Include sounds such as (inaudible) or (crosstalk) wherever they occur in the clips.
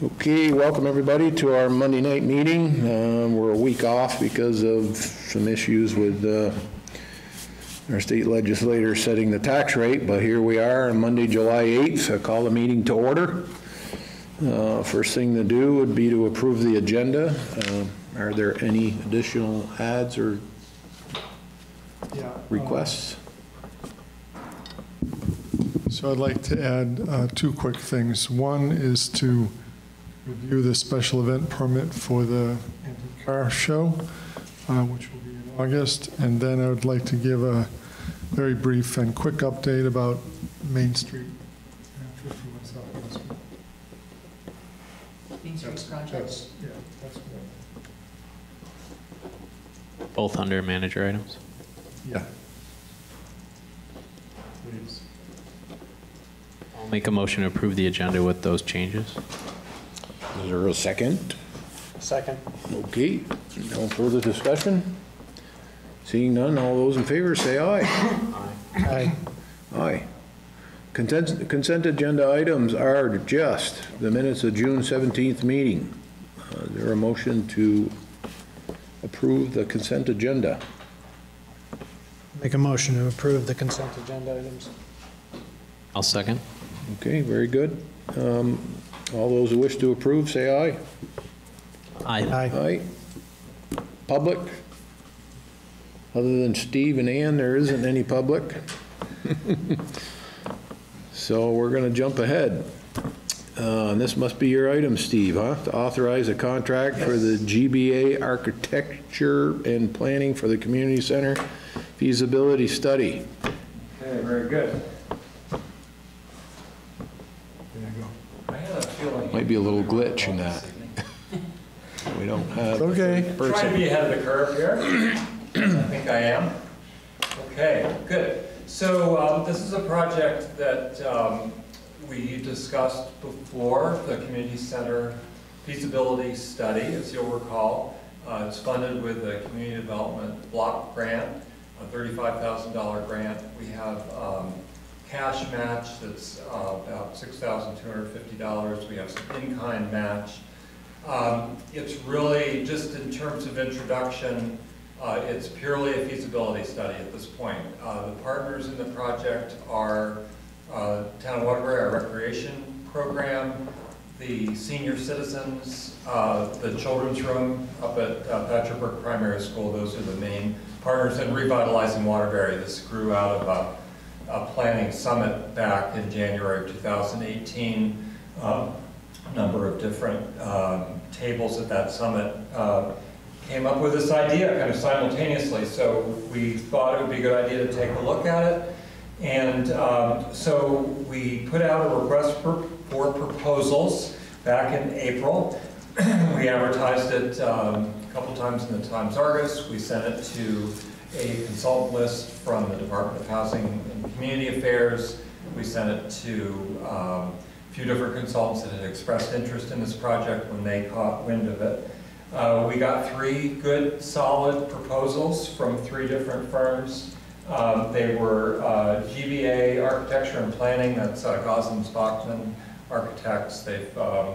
Okay, welcome everybody to our Monday night meeting. Um, We're a week off because of some issues with uh, our state legislator setting the tax rate, but here we are on Monday, July 8th. I call the meeting to order. Uh, First thing to do would be to approve the agenda. Uh, Are there any additional ads or Yeah. requests? So I'd like to add uh, two quick things. One is to review the special event permit for the antique car show, uh, which will be in August. And then I would like to give a very brief and quick update about Main Street. 51 South Main Street. Main project. that's- Yeah, that's good. Both under manager items? Yeah. Please. I'll make a motion to approve the agenda with those changes. Is there a second? Second. Okay, no further discussion? Seeing none, all those in favor say aye. Aye. Aye. Consent, consent agenda items are just the minutes of June 17th meeting. Uh, Is there a motion to approve the consent agenda? Make a motion to approve the consent agenda items. I'll second. Okay, very good. Um, All those who wish to approve, say aye. Aye. Aye. Aye. Public? Other than Steve and Ann, there isn't any public. (laughs) So we're going to jump ahead. Uh, And this must be your item, Steve, huh? To authorize a contract for the GBA Architecture and Planning for the Community Center feasibility study. Okay, very good. There you go. I had a feeling. Might be a little glitch in that. We don't have. Okay. Trying to Person. be ahead of the curve here. I think I am. Okay, good. So um, this is a project that um, we discussed before, the community center feasibility study, as you'll recall. Uh, It's funded with a community development block grant, a $35,000 grant. We have um, cash match that's uh, about $6,250. We have some in-kind match. Um, It's really, just in terms of introduction, uh, it's purely a feasibility study at this point. Uh, The partners in the project are uh, Town of Waterbury, our recreation program, the senior citizens, uh, the children's room up at uh, Patrick Primary School, those are the main partners in revitalizing Waterbury. This grew out of a planning summit back in January of 2018. Um, A number of different um, tables at that summit uh, came up with this idea kind of simultaneously. So we thought it would be a good idea to take a look at it. And um, so we put out a request for for proposals back in April. (clears throat) We advertised it um, a couple times in the Times Argus. We sent it to a consultant list from the Department of Housing and Community Affairs. We sent it to um, a few different consultants that had expressed interest in this project when they caught wind of it. Uh, We got three good, solid proposals from three different firms. Um, They were uh, GBA Architecture and Planning, that's uh, Gossens Bachman Architects. They've um,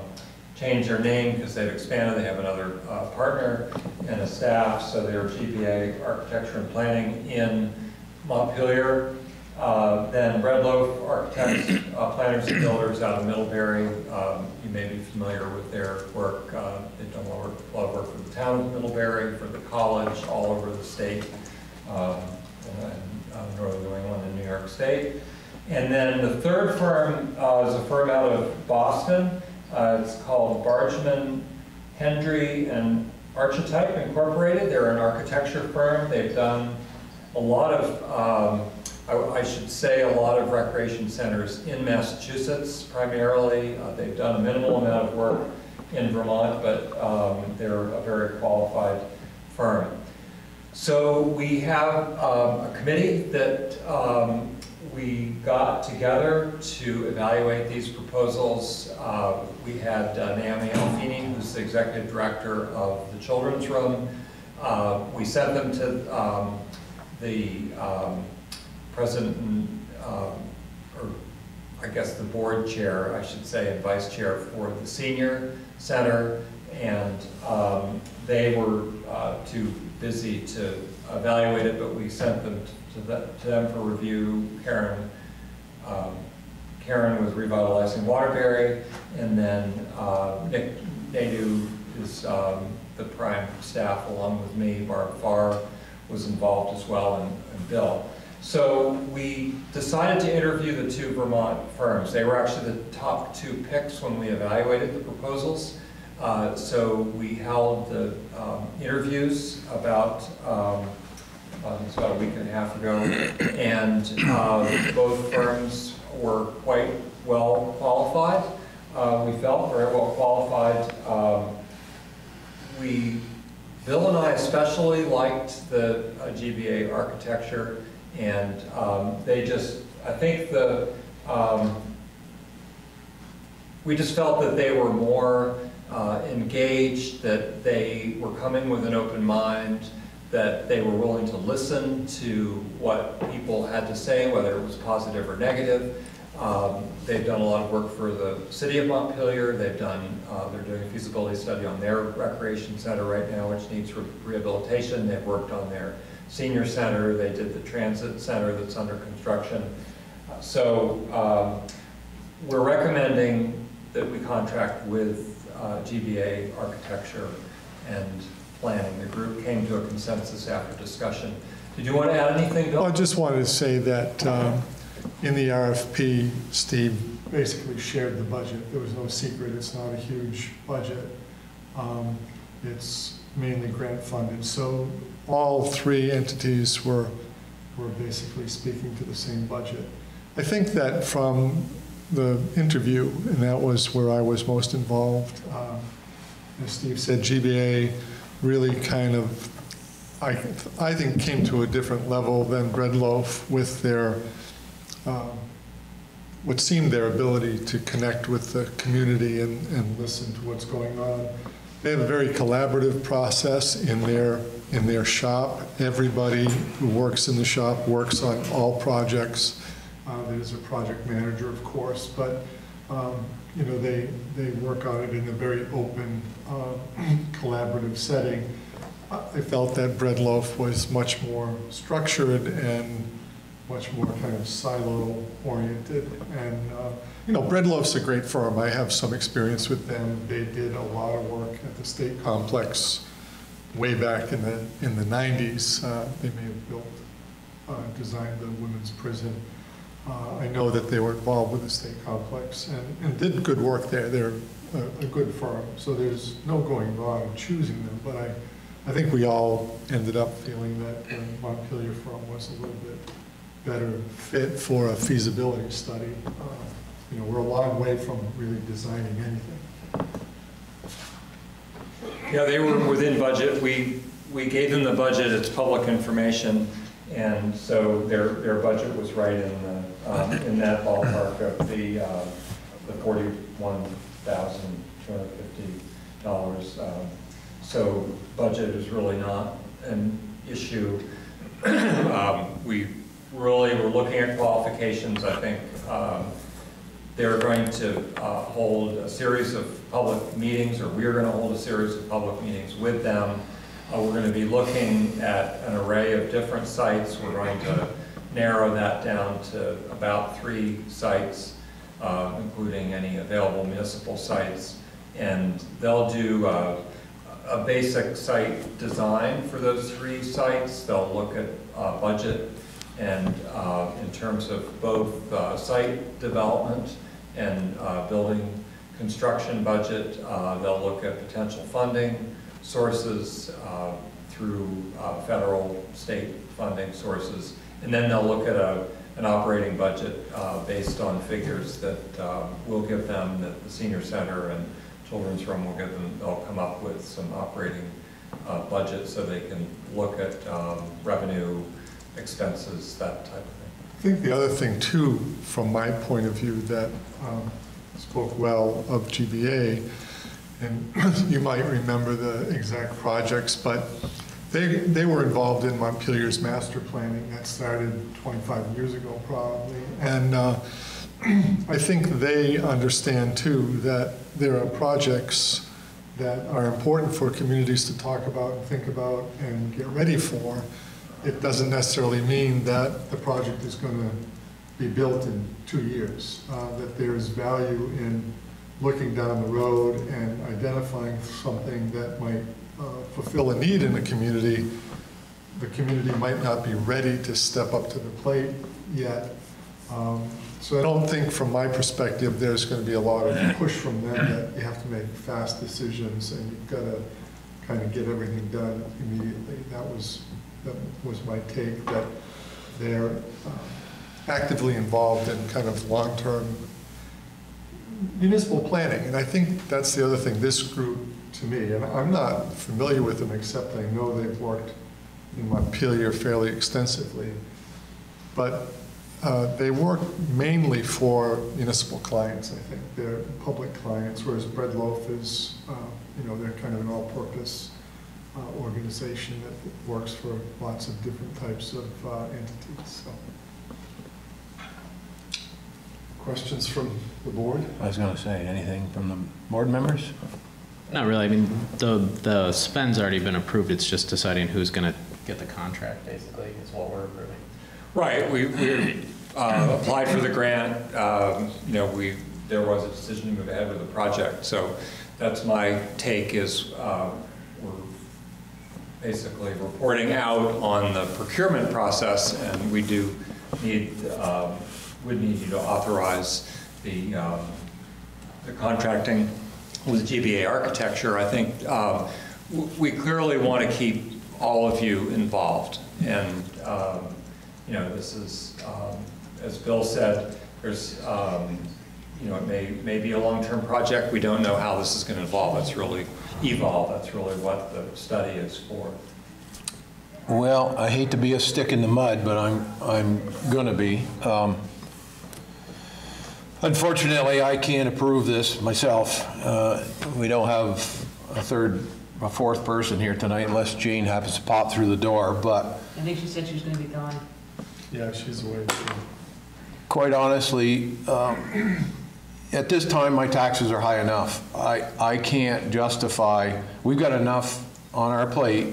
changed their name because they've expanded, they have another uh, partner and a staff, so they're GBA Architecture and Planning in Montpelier. Uh, Then Bread Loaf Architects, uh, Planners and Builders out of Middlebury. Um, You may be familiar with their work. Uh, They've done a lot of work- a lot of work for the town of Middlebury, for the college, all over the state, um, and uh, northern New England and New York State. And then the third firm uh, is a firm out of Boston. Uh, It's called Bargmann, Hendrie, and Archetype Incorporated. They're an architecture firm. They've done a lot of, um, I I should say, a lot of recreation centers in Massachusetts primarily. Uh, They've done a minimal amount of work in Vermont, but um, they're a very qualified firm. So we have um, a committee that um, we got together to evaluate these proposals. Uh, We had uh, Naomi Alfini, who's the executive director of the Children's Room. Uh, We sent them to um, the um, president and, um, or I guess, the board chair, I should say, and vice chair for the senior center, and um, they were uh, too busy to evaluate it, but we sent them to the- to them for review. Karen, um, Karen was revitalizing Waterbury, and then uh, Nick Nadu is um, the prime staff along with me. Barb Farr was involved as well, and and Bill. So we decided to interview the two Vermont firms. They were actually the top two picks when we evaluated the proposals. Uh, So we held the um, interviews about, um, uh, it's about a week and a half ago, and uh, both firms were quite well qualified. Uh, We felt very well qualified. Um, We, Bill and I especially liked the uh, GBA architecture, and um, they just, I think the, um, we just felt that they were more uh, engaged, that they were coming with an open mind, that they were willing to listen to what people had to say, whether it was positive or negative. Um, They've done a lot of work for the city of Montpelier. They've done, uh, they're doing a feasibility study on their recreation center right now, which needs re- rehabilitation. They've worked on their senior center. They did the transit center that's under construction. Uh, So um, we're recommending that we contract with uh, GBA Architecture and Planning. The group came to a consensus after discussion. Did you want to add anything, Well, I just wanted to say that um, in the RFP, Steve basically shared the budget. There was no secret, it's not a huge budget. Um, It's mainly grant funded, so all three entities were, were basically speaking to the same budget. I think that from the interview, and that was where I was most involved, um, as Steve said, GBA really kind of, I, I think came to a different level than Bread Loaf with their, um, what seemed their ability to connect with the community and, and listen to what's going on. They have a very collaborative process in their, in their shop. Everybody who works in the shop works on all projects. Uh, There's a project manager, of course, but, um, you know, they, they work on it in a very open, uh, (clears throat) collaborative setting. I felt that Bread Loaf was much more structured and much more kind of silo-oriented. And, uh, you know, Bread Loaf's a great firm. I have some experience with them. They did a lot of work at the state complex way back in the, in the 90s. Uh, They may have built, uh, designed the women's prison. Uh, I know that they were involved with the state complex and, and did good work there. They're a, a good firm, so there's no going wrong in choosing them. But I, I think we all ended up feeling that the Montpelier firm was a little bit better fit for a feasibility study. Uh, You know, we're a long way from really designing anything. Yeah, they were within budget. We, we gave them the budget, it's public information, and so their, their budget was right in the, um, in that ballpark of the, uh, the forty-one thousand two hundred fifty dollars. Um, So budget is really not an issue. (coughs) Um, We really were looking at qualifications, I think. um, They're going to uh, hold a series of public meetings, or we're going to hold a series of public meetings with them. Uh, We're going to be looking at an array of different sites. We're going to narrow that down to about three sites, uh, including any available municipal sites. And they'll do uh, a basic site design for those three sites. They'll look at uh, budget and uh, in terms of both uh, site development and building construction budget, they'll look at potential funding sources through federal, state funding sources. And then they'll look at a, an operating budget uh, based on figures that uh, we'll give them, that the senior center and children's room will give them, they'll come up with some operating uh, budget so they can look at um, revenue, expenses, that type of thing. I think the other thing too, from my point of view, that um, spoke well of GBA, and (clears throat) you might remember the exact projects, but they, they were involved in Montpelier's master planning that started 25 years ago probably. And uh, (clears throat) I think they understand too that there are projects that are important for communities to talk about and think about and get ready for. It doesn't necessarily mean that the project is going to be built in two years. Uh, That there's value in looking down the road and identifying something that might uh, fulfill a need in the community. The community might not be ready to step up to the plate yet. Um, So I don't think, from my perspective, there's going to be a lot of push from them that you have to make fast decisions and you've got to kind of get everything done immediately. That was, that was my take, that they're um, actively involved in kind of long-term municipal planning. And I think that's the other thing, this group, to me, and I'm not familiar with them, except I know they've worked in Montpelier fairly extensively. But uh, they work mainly for municipal clients, I think. They're public clients, whereas Bread Loaf is, uh, you know, they're kind of an all-purpose uh, organization that works for lots of different types of uh, entities, so. Questions from the board? I was gonna say, anything from the board members? Not really, I mean, the, the spend's already been approved, it's just deciding who's gonna get the contract, basically, is what we're approving. Right, we, we uh, applied for the grant, um, you know, we, there was a decision to move ahead with the project, so that's my take is, uh, we're basically reporting out on the procurement process, and we do need, um, would need you to authorize the, um, the contracting with GBA architecture. I think um, we clearly want to keep all of you involved, and, um, you know, this is, um, as Bill said, there's, um, you know, it may, may be a long-term project, we don't know how this is going to evolve, that's really, evolve, that's really what the study is for. Well, I hate to be a stick in the mud, but I'm, I'm gonna be. Unfortunately, I can't approve this myself. Uh, We don't have a third, a fourth person here tonight unless Jane happens to pop through the door, but I think she said she was gonna be gone. Yeah, she's away. quite honestly, um, at this time, my taxes are high enough. I, I can't justify, we've got enough on our plate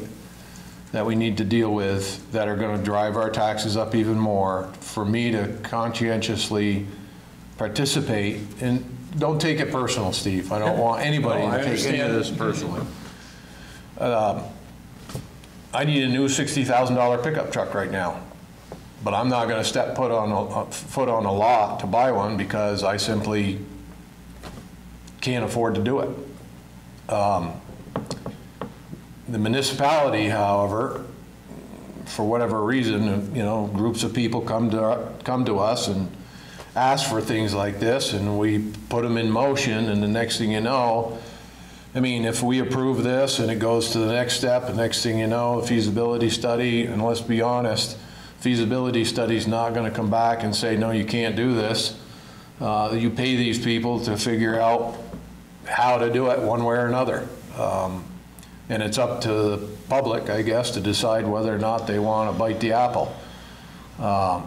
that we need to deal with that are going to drive our taxes up even more. For me to conscientiously participate, and don't take it personal, Steve. I don't want anybody (laughs) No, I to take any of understand. this personally. Um, I need a new $60,000 pickup truck right now. But I'm not gonna step put on, a a foot on a lot to buy one because I simply can't afford to do it. Um, The municipality, however, for whatever reason, you know, groups of people come to, come to us and ask for things like this, and we put them in motion, and the next thing you know, I mean, if we approve this and it goes to the next step, the next thing you know, a feasibility study, and let's be honest, feasibility study's not gonna come back and say, no, you can't do this. Uh, you pay these people to figure out how to do it one way or another. Um, and it's up to the public, I guess, to decide whether or not they wanna bite the apple. Um,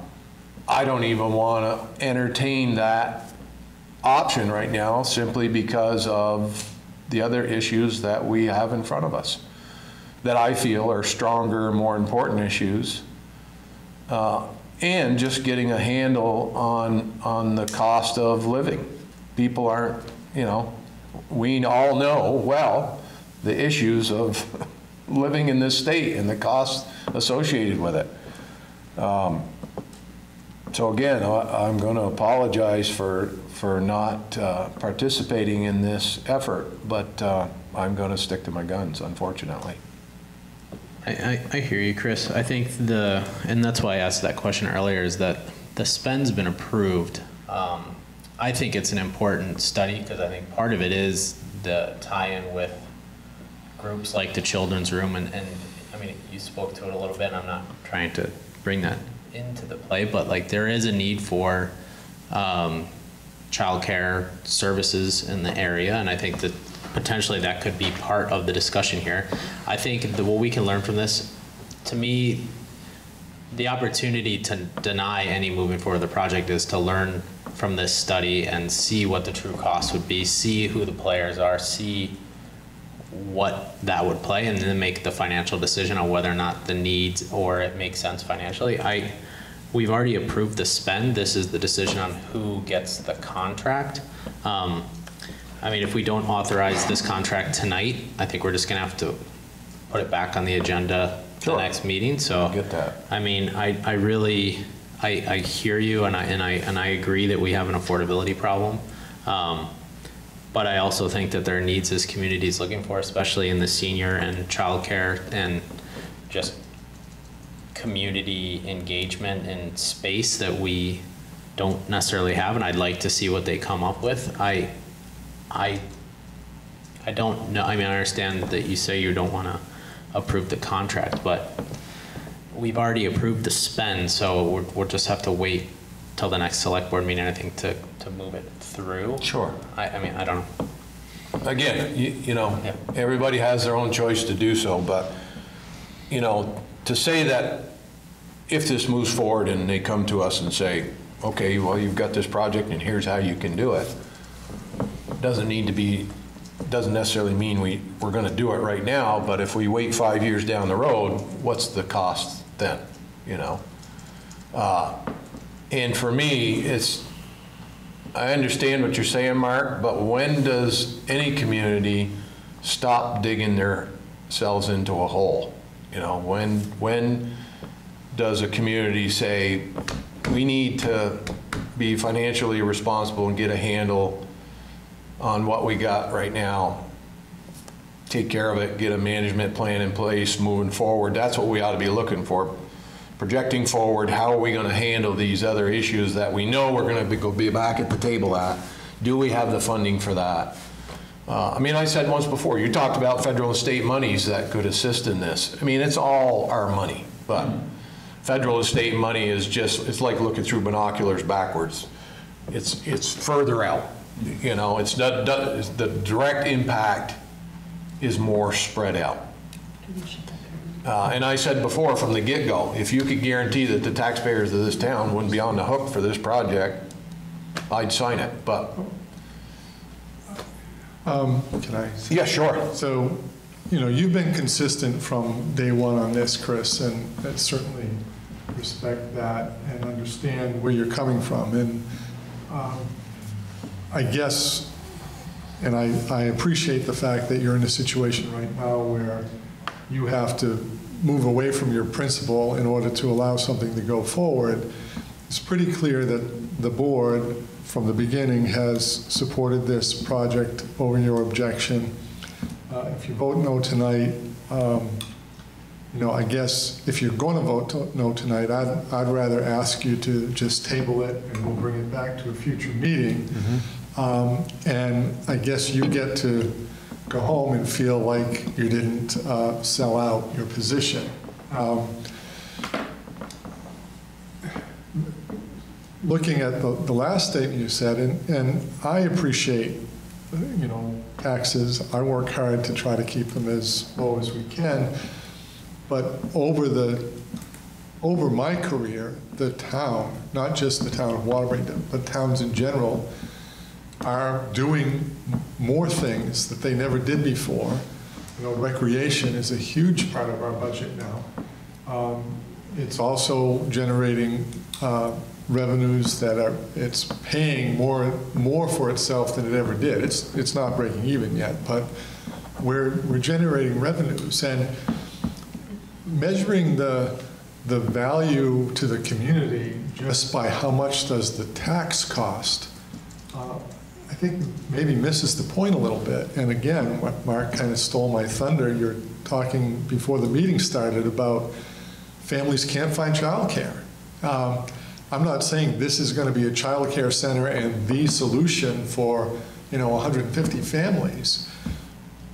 I don't even wanna entertain that option right now simply because of the other issues that we have in front of us that I feel are stronger, more important issues. Uh, And just getting a handle on, on the cost of living. People aren't, you know, we all know well the issues of (laughs) living in this state and the costs associated with it. Um, so again, I- I'm going to apologize for, for not uh, participating in this effort, but uh, I'm going to stick to my guns, unfortunately. I, I, I hear you, Chris. I think the, and that's why I asked that question earlier, is that the spend's been approved. Um, I think it's an important study because I think part of it is the tie-in with groups like the Children's Room and, and, I mean, you spoke to it a little bit, and I'm not trying to bring that into the play, but like there is a need for, um, childcare services in the area, and I think that potentially that could be part of the discussion here. I think that what we can learn from this, to me, the opportunity to deny any moving forward of the project is to learn from this study and see what the true cost would be, see who the players are, see what that would play, and then make the financial decision on whether or not the needs or it makes sense financially. I, we've already approved the spend. This is the decision on who gets the contract. Um, I mean, if we don't authorize this contract tonight, I think we're just gonna have to put it back on the agenda for the Sure. next meeting, so. Get that. I mean, I, I really, I, I hear you and I, and I, and I agree that we have an affordability problem. Um, But I also think that there are needs this community is looking for, especially in the senior and childcare and just community engagement and space that we don't necessarily have, and I'd like to see what they come up with. I, I, I don't know, I mean, I understand that you say you don't want to approve the contract, but we've already approved the spend, so we'll just have to wait till the next select board meeting, I think, to, to move it through. Sure. I, I mean, I don't know. Again, you, you know, Yeah. everybody has their own choice to do so, but, you know, to say that if this moves forward and they come to us and say, okay, well, you've got this project and here's how you can do it, doesn't need to be, doesn't necessarily mean we, we're gonna do it right now, but if we wait five years down the road, what's the cost then, you know? Uh, And for me, it's, I understand what you're saying, Mark, but when does any community stop digging themselves into a hole? You know, when, when does a community say, we need to be financially responsible and get a handle on what we got right now? Take care of it, get a management plan in place moving forward. That's what we ought to be looking for. Projecting forward, how are we going to handle these other issues that we know we're going to go be back at the table at? Do we have the funding for that? Uh, I mean, I said once before, you talked about federal and state monies that could assist in this. I mean, it's all our money, but federal and state money is just, it's like looking through binoculars backwards. It's, it's further out, you know, it's not, the direct impact is more spread out. Uh, And I said before, from the get-go, if you could guarantee that the taxpayers of this town wouldn't be on the hook for this project, I'd sign it, but, Can I? yeah, sure. So, you know, you've been consistent from day one on this, Chris, and I certainly respect that and understand where you're coming from. And um, I guess, and I, I appreciate the fact that you're in a situation right now where you have to move away from your principle in order to allow something to go forward. It's pretty clear that the board, from the beginning, has supported this project over your objection. Uh, If you vote no tonight, um, you know, I guess if you're going to vote to- no tonight, I'd, I'd rather ask you to just table it and we'll bring it back to a future meeting. Um, And I guess you get to go home and feel like you didn't uh, sell out your position. Um, Looking at the, the last statement you said, and, and I appreciate, you know, taxes. I work hard to try to keep them as low as we can. But over the, over my career, the town, not just the town of Waterbury, but towns in general, are doing more things that they never did before. You know, recreation is a huge part of our budget now. Um, It's also generating uh, revenues that are, it's paying more, more for itself than it ever did. It's, it's not breaking even yet, but we're, we're generating revenues. And measuring the, the value to the community just by how much does the tax cost, uh, I think maybe misses the point a little bit. And again, what Mark kind of stole my thunder. You're talking before the meeting started about families can't find childcare. Um, I'm not saying this is going to be a childcare center and the solution for, you know, 150 families.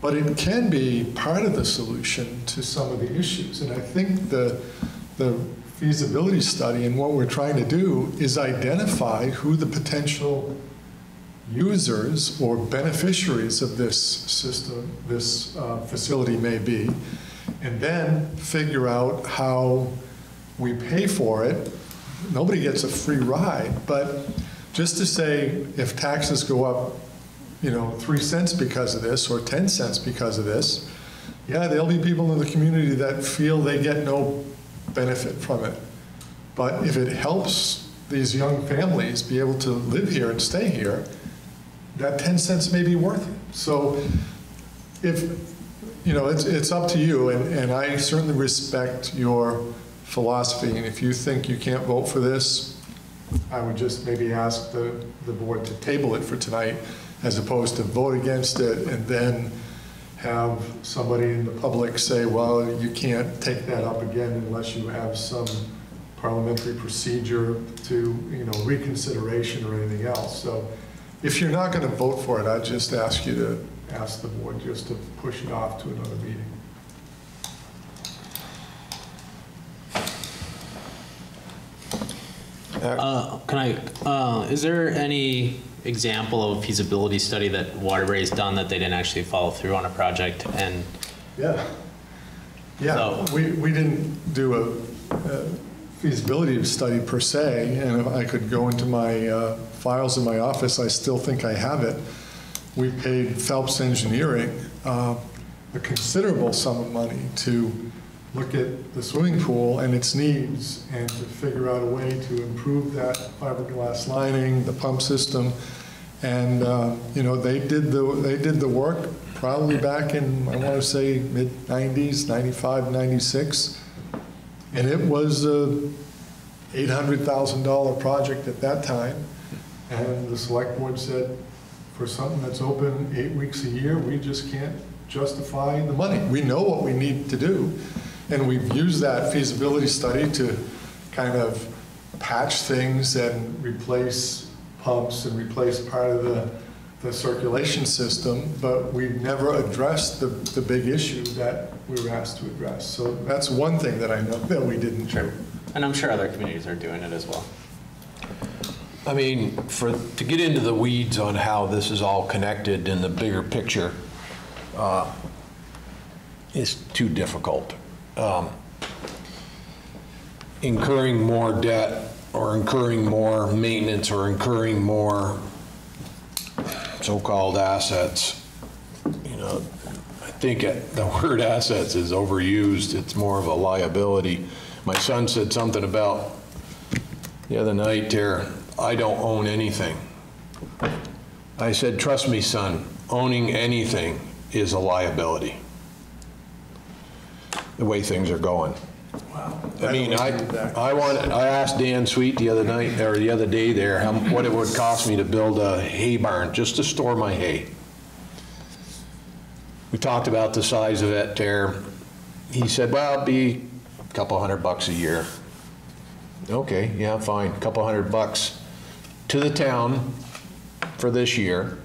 But it can be part of the solution to some of the issues. And I think the, the feasibility study and what we're trying to do is identify who the potential users or beneficiaries of this system, this uh, facility may be, and then figure out how we pay for it. Nobody gets a free ride, but just to say, if taxes go up, you know, 3 cents because of this, or 10 cents because of this, yeah, there'll be people in the community that feel they get no benefit from it. But if it helps these young families be able to live here and stay here, that 10 cents may be worth it. So if, you know, it's, it's up to you, and, and I certainly respect your philosophy, and if you think you can't vote for this, I would just maybe ask the, the board to table it for tonight, as opposed to vote against it and then have somebody in the public say, well, you can't take that up again unless you have some parliamentary procedure to, you know, reconsideration or anything else. So if you're not going to vote for it, I'd just ask you to ask the board just to push it off to another meeting. Uh, Can I, uh, is there any example of a feasibility study that Waterbury's done that they didn't actually follow through on a project? And Yeah. Yeah, So- we, we didn't do a a feasibility study per se, and if I could go into my uh, files in my office, I still think I have it. We paid Phelps Engineering uh, a considerable sum of money to look at the swimming pool and its needs, and to figure out a way to improve that fiberglass lining, the pump system. And, uh, you know, they did the, they did the work probably back in, I want to say, mid-90s, 95, 96. And it was a $800,000 project at that time. And the select board said, for something that's open eight weeks a year, we just can't justify the money. We know what we need to do. And we've used that feasibility study to kind of patch things and replace pumps and replace part of the, the circulation system, but we've never addressed the, the big issue that we were asked to address. So that's one thing that I know that we didn't do. and I'm sure other communities are doing it as well. I mean, for, to get into the weeds on how this is all connected in the bigger picture, uh, is too difficult. Um, Incurring more debt, or incurring more maintenance, or incurring more so-called assets, you know, I think it- the (laughs) word assets is overused, it's more of a liability. My son said something about the other night there, I don't own anything. I said, trust me, son, owning anything is a liability. The way things are going. Wow. I mean, I, I want, I asked Dan Sweet the other night, or the other day there, how, what it would cost me to build a hay barn, just to store my hay. We talked about the size of it there. He said, well, it'd be a couple hundred bucks a year. Okay, yeah, fine, a couple hundred bucks to the town for this year.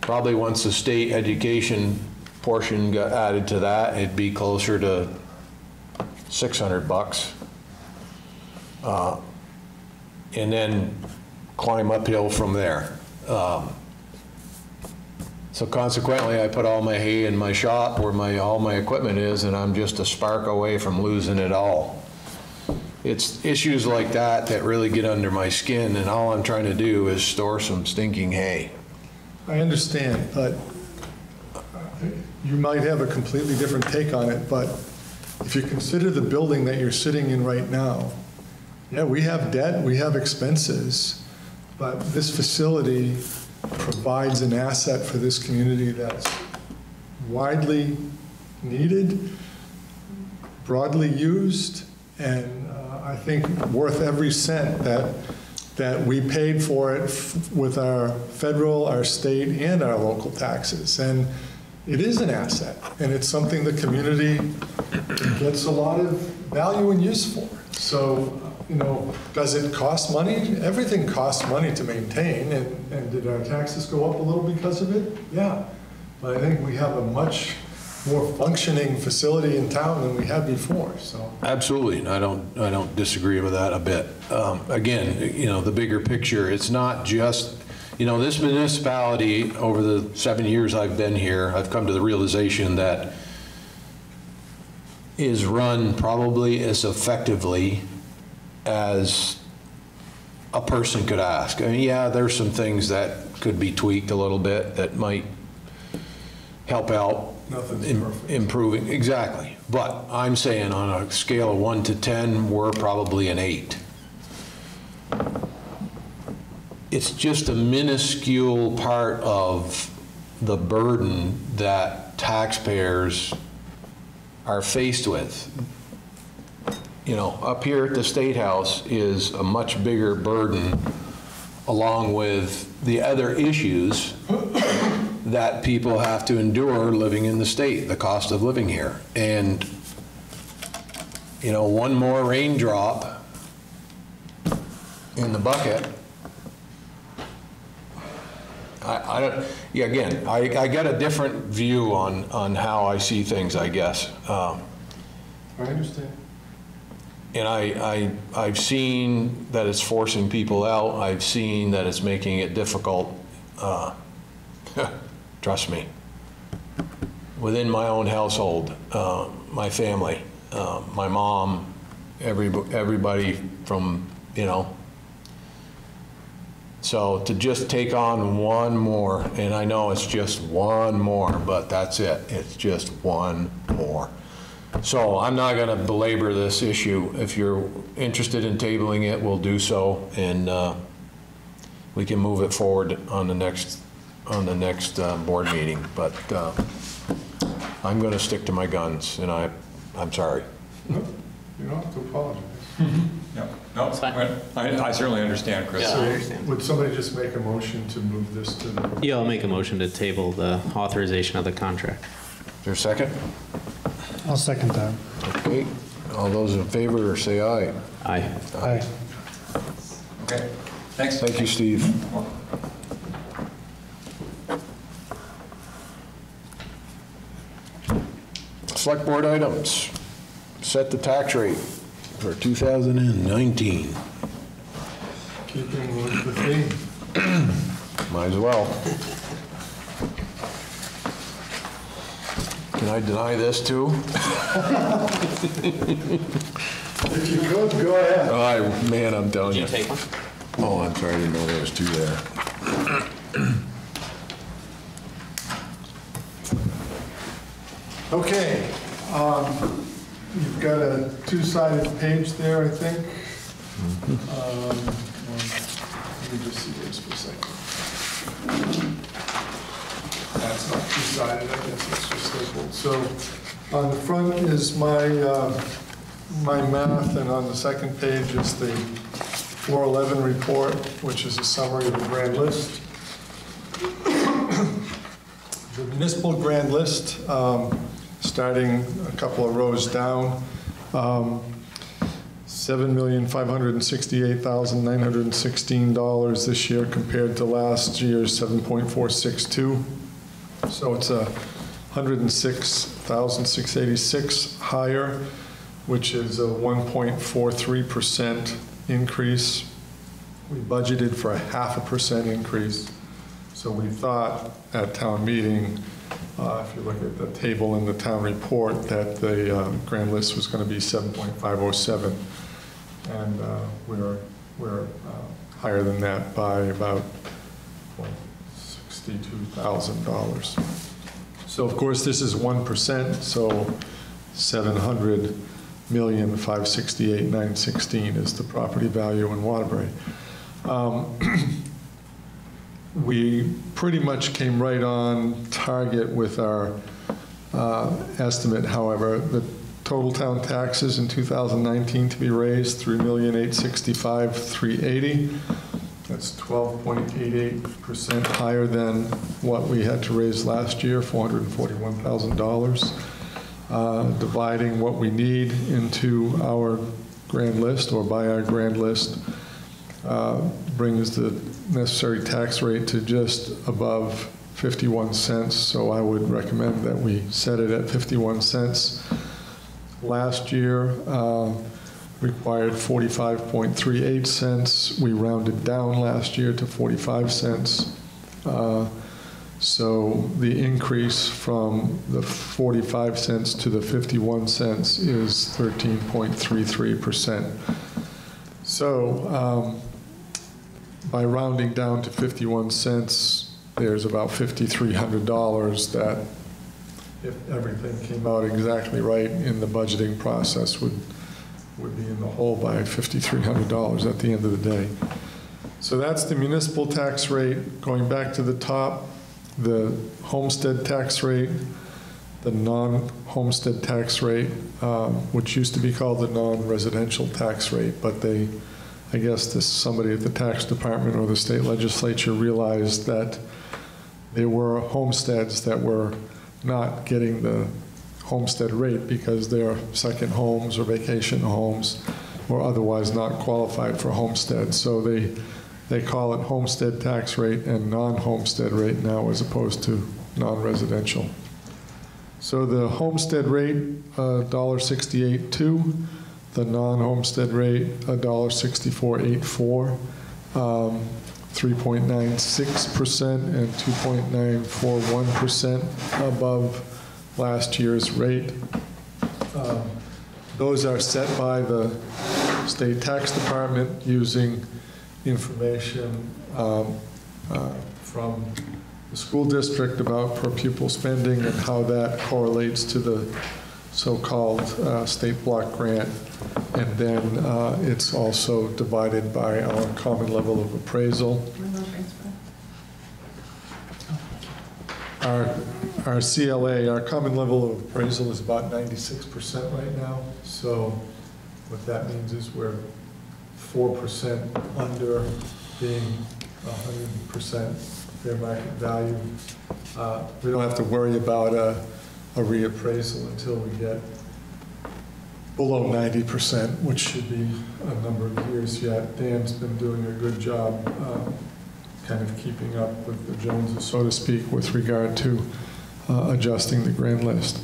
Probably once the state education portion got added to that, it'd be closer to 600 bucks. Uh, And then climb uphill from there. Um, So consequently, I put all my hay in my shop where my, all my equipment is, and I'm just a spark away from losing it all. It's issues like that that really get under my skin, and all I'm trying to do is store some stinking hay. I understand, but you might have a completely different take on it, but if you consider the building that you're sitting in right now, yeah, we have debt, we have expenses, but this facility provides an asset for this community that's widely needed, broadly used, and I think worth every cent that, that we paid for it with our federal, our state, and our local taxes. And it is an asset, and it's something the community gets a lot of value and use for. So, you know, does it cost money? Everything costs money to maintain, and, and did our taxes go up a little because of it? Yeah. But I think we have a much more functioning facility in town than we had before, so. Absolutely, I don't, I don't disagree with that a bit. Um, Again, you know, the bigger picture, it's not just, you know, this municipality, over the seven years I've been here, I've come to the realization that is run probably as effectively as a person could ask. I mean, yeah, there's some things that could be tweaked a little bit that might help out. Nothing's perfect. Improving, exactly. But I'm saying on a scale of one to 10, we're probably an eight. It's just a minuscule part of the burden that taxpayers are faced with. You know, up here at the State House is a much bigger burden along with the other issues that people have to endure living in the state, the cost of living here. And, you know, one more raindrop in the bucket. I, I don't, yeah, again, I, I got a different view on, on how I see things, I guess. Um, I understand. and I, I, I've seen that it's forcing people out. I've seen that it's making it difficult. uh, (laughs) Trust me. Within my own household, uh, my family, uh, my mom, every, everybody from, you know. So to just take on one more, and I know it's just one more, but that's it. It's just one more. So I'm not going to belabor this issue. If you're interested in tabling it, we'll do so, and uh, we can move it forward on the next, on the next uh, board meeting. But uh, I'm going to stick to my guns, and I, I'm sorry. You don't have to apologize. (laughs) No, no, fine. I I certainly understand, Chris. Yeah, I understand. Would somebody just make a motion to move this to the, Yeah, I'll make a motion to table the authorization of the contract. Is there a second? I'll second that. Okay, all those in favor, say aye. Aye. Aye. Okay, thanks. Thank you, Steve. Select board items. Set the tax rate for 2019. keeping with (clears throat) the theme? Might as well. Can I deny this too? If you could, go ahead. Oh, man, I'm telling you. take one? Oh, I'm sorry, I didn't know there was two there. Okay, um, you've got a two-sided page there, I think. Um, Let me just see this for a second. That's not two-sided, I guess it's just stapled. So on the front is my, uh, my math, and on the second page is the 411 report, which is a summary of the grand list. (coughs) The municipal grand list, um, starting a couple of rows down, um, $7,568,916 this year compared to last year's 7.462. So it's a 106,686 higher, which is a 1.43% increase. We budgeted for a half a percent increase. So we thought at town meeting, uh, if you look at the table in the town report, that the um, grand list was going to be 7.507. And uh, we're, we're uh, higher than that by about $62,000. So of course, this is 1%, so 700 million, 568, 916 is the property value in Waterbury. Um, (clears throat) We pretty much came right on target with our uh, estimate, however. The total town taxes in 2019 to be raised, $3,865,380. That's 12.88% higher than what we had to raise last year, $441,000. Uh, Dividing what we need into our grand list, or by our grand list, uh, brings the necessary tax rate to just above 51 cents, so I would recommend that we set it at 51 cents. Last year uh, required 45.38 cents. We rounded down last year to 45 cents. Uh, So the increase from the 45 cents to the 51 cents is 13.33%. So um, by rounding down to 51 cents, there's about $5,300 that, if everything came out exactly right in the budgeting process, would, would be in the hole by $5,300 at the end of the day. So that's the municipal tax rate. Going back to the top, the homestead tax rate, the non-homestead tax rate, um, which used to be called the non-residential tax rate, but they, I guess this, somebody at the tax department or the state legislature realized that there were homesteads that were not getting the homestead rate because they're second homes or vacation homes or otherwise not qualified for homestead. So they, they call it homestead tax rate and non-homestead rate now as opposed to non-residential. So the homestead rate, uh, $1.68.2, the non-homestead rate, $1.64.84, um, 3.96% and 2.941% above last year's rate. Um, Those are set by the state tax department using information um, uh, from the school district about per pupil spending and how that correlates to the so-called uh, state block grant. And then uh, it's also divided by our common level of appraisal. Our, our CLA, our common level of appraisal is about 96% right now. So what that means is we're 4% under being 100% fair market value. Uh, We don't have to worry about a, a reappraisal until we get below 90%, which should be a number of years yet. Dan's been doing a good job um, kind of keeping up with the Joneses, so to speak, with regard to uh, adjusting the grand list.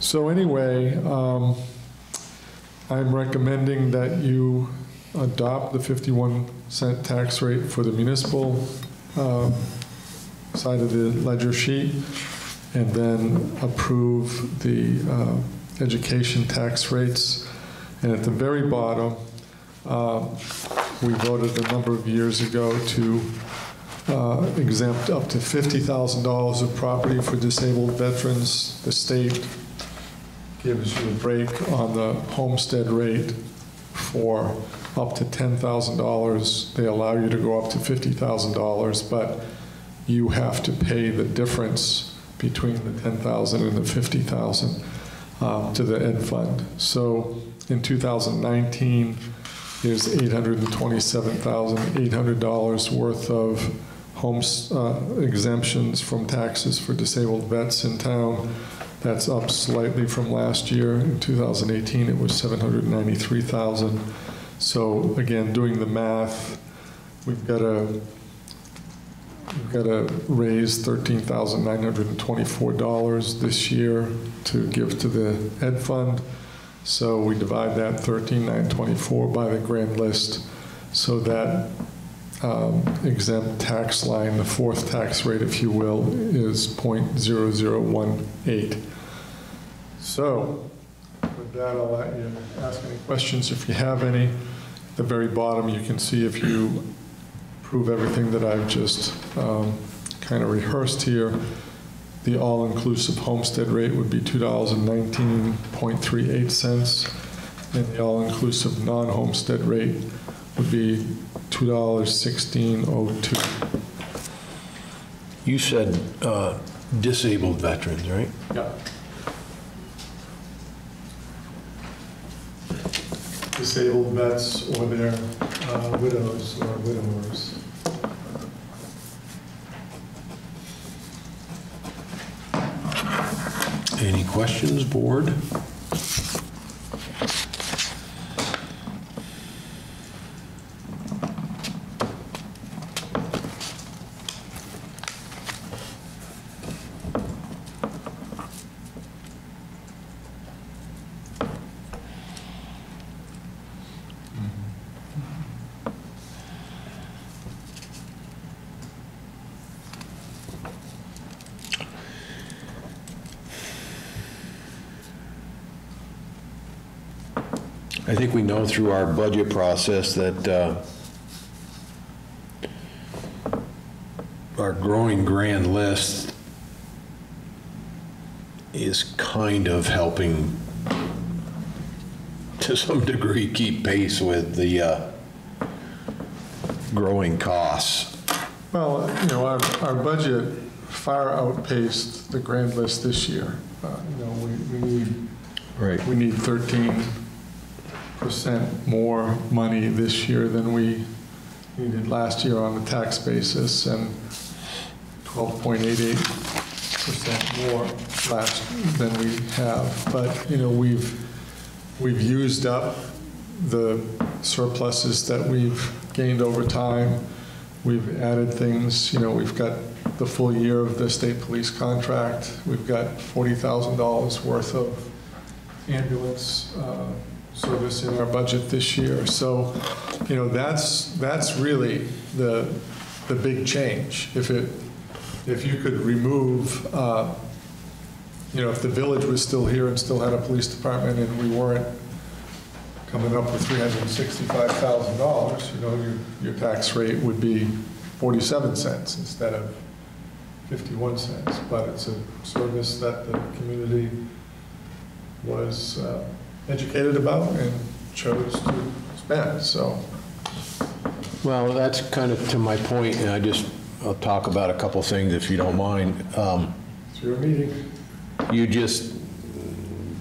So anyway, um, I'm recommending that you adopt the 51 cent tax rate for the municipal um, side of the ledger sheet, and then approve the uh, education tax rates. And at the very bottom, um, we voted a number of years ago to uh, exempt up to $50,000 of property for disabled veterans. The state gives you a break on the homestead rate for up to $10,000. They allow you to go up to $50,000, but you have to pay the difference between the 10,000 and the 50,000 um, to the ed fund. So in 2019, there's $827,800 worth of homes uh, exemptions from taxes for disabled vets in town. That's up slightly from last year. In 2018, it was 793,000. So again, doing the math, we've got to we've got to raise $13,924 this year to give to the ed fund. So we divide that 13,924 by the grand list. So that um, exempt tax line, the fourth tax rate, if you will, is .0018. So with that, I'll let you ask any questions if you have any. At the very bottom, you can see if you approve everything that I've just um, kind of rehearsed here, the all-inclusive homestead rate would be $2.19.38, and the all-inclusive non-homestead rate would be $2.1602. You said uh, disabled veterans, right? Yeah. Disabled vets or their uh, widows or widowers. Any questions, board? I think we know through our budget process that uh, our growing grand list is kind of helping to some degree keep pace with the uh, growing costs. Well, you know, our, our budget far outpaced the grand list this year. Uh, You know, we, we need, Right. we need 13% more money this year than we needed last year on the tax basis and 12.88% more last, than we have. But, you know, we've, we've used up the surpluses that we've gained over time. We've added things, you know, we've got the full year of the state police contract. We've got $40,000 worth of ambulance uh, service in our budget this year. So, you know, that's, that's really the, the big change. If it, if you could remove, uh, you know, if the village was still here and still had a police department and we weren't coming up with $365,000, you know, your, your tax rate would be 47 cents instead of 51 cents. But it's a service that the community was uh, educated about and chose to spend, so. Well, that's kind of to my point, and I just, I'll talk about a couple things if you don't mind. Um, It's your meeting. You just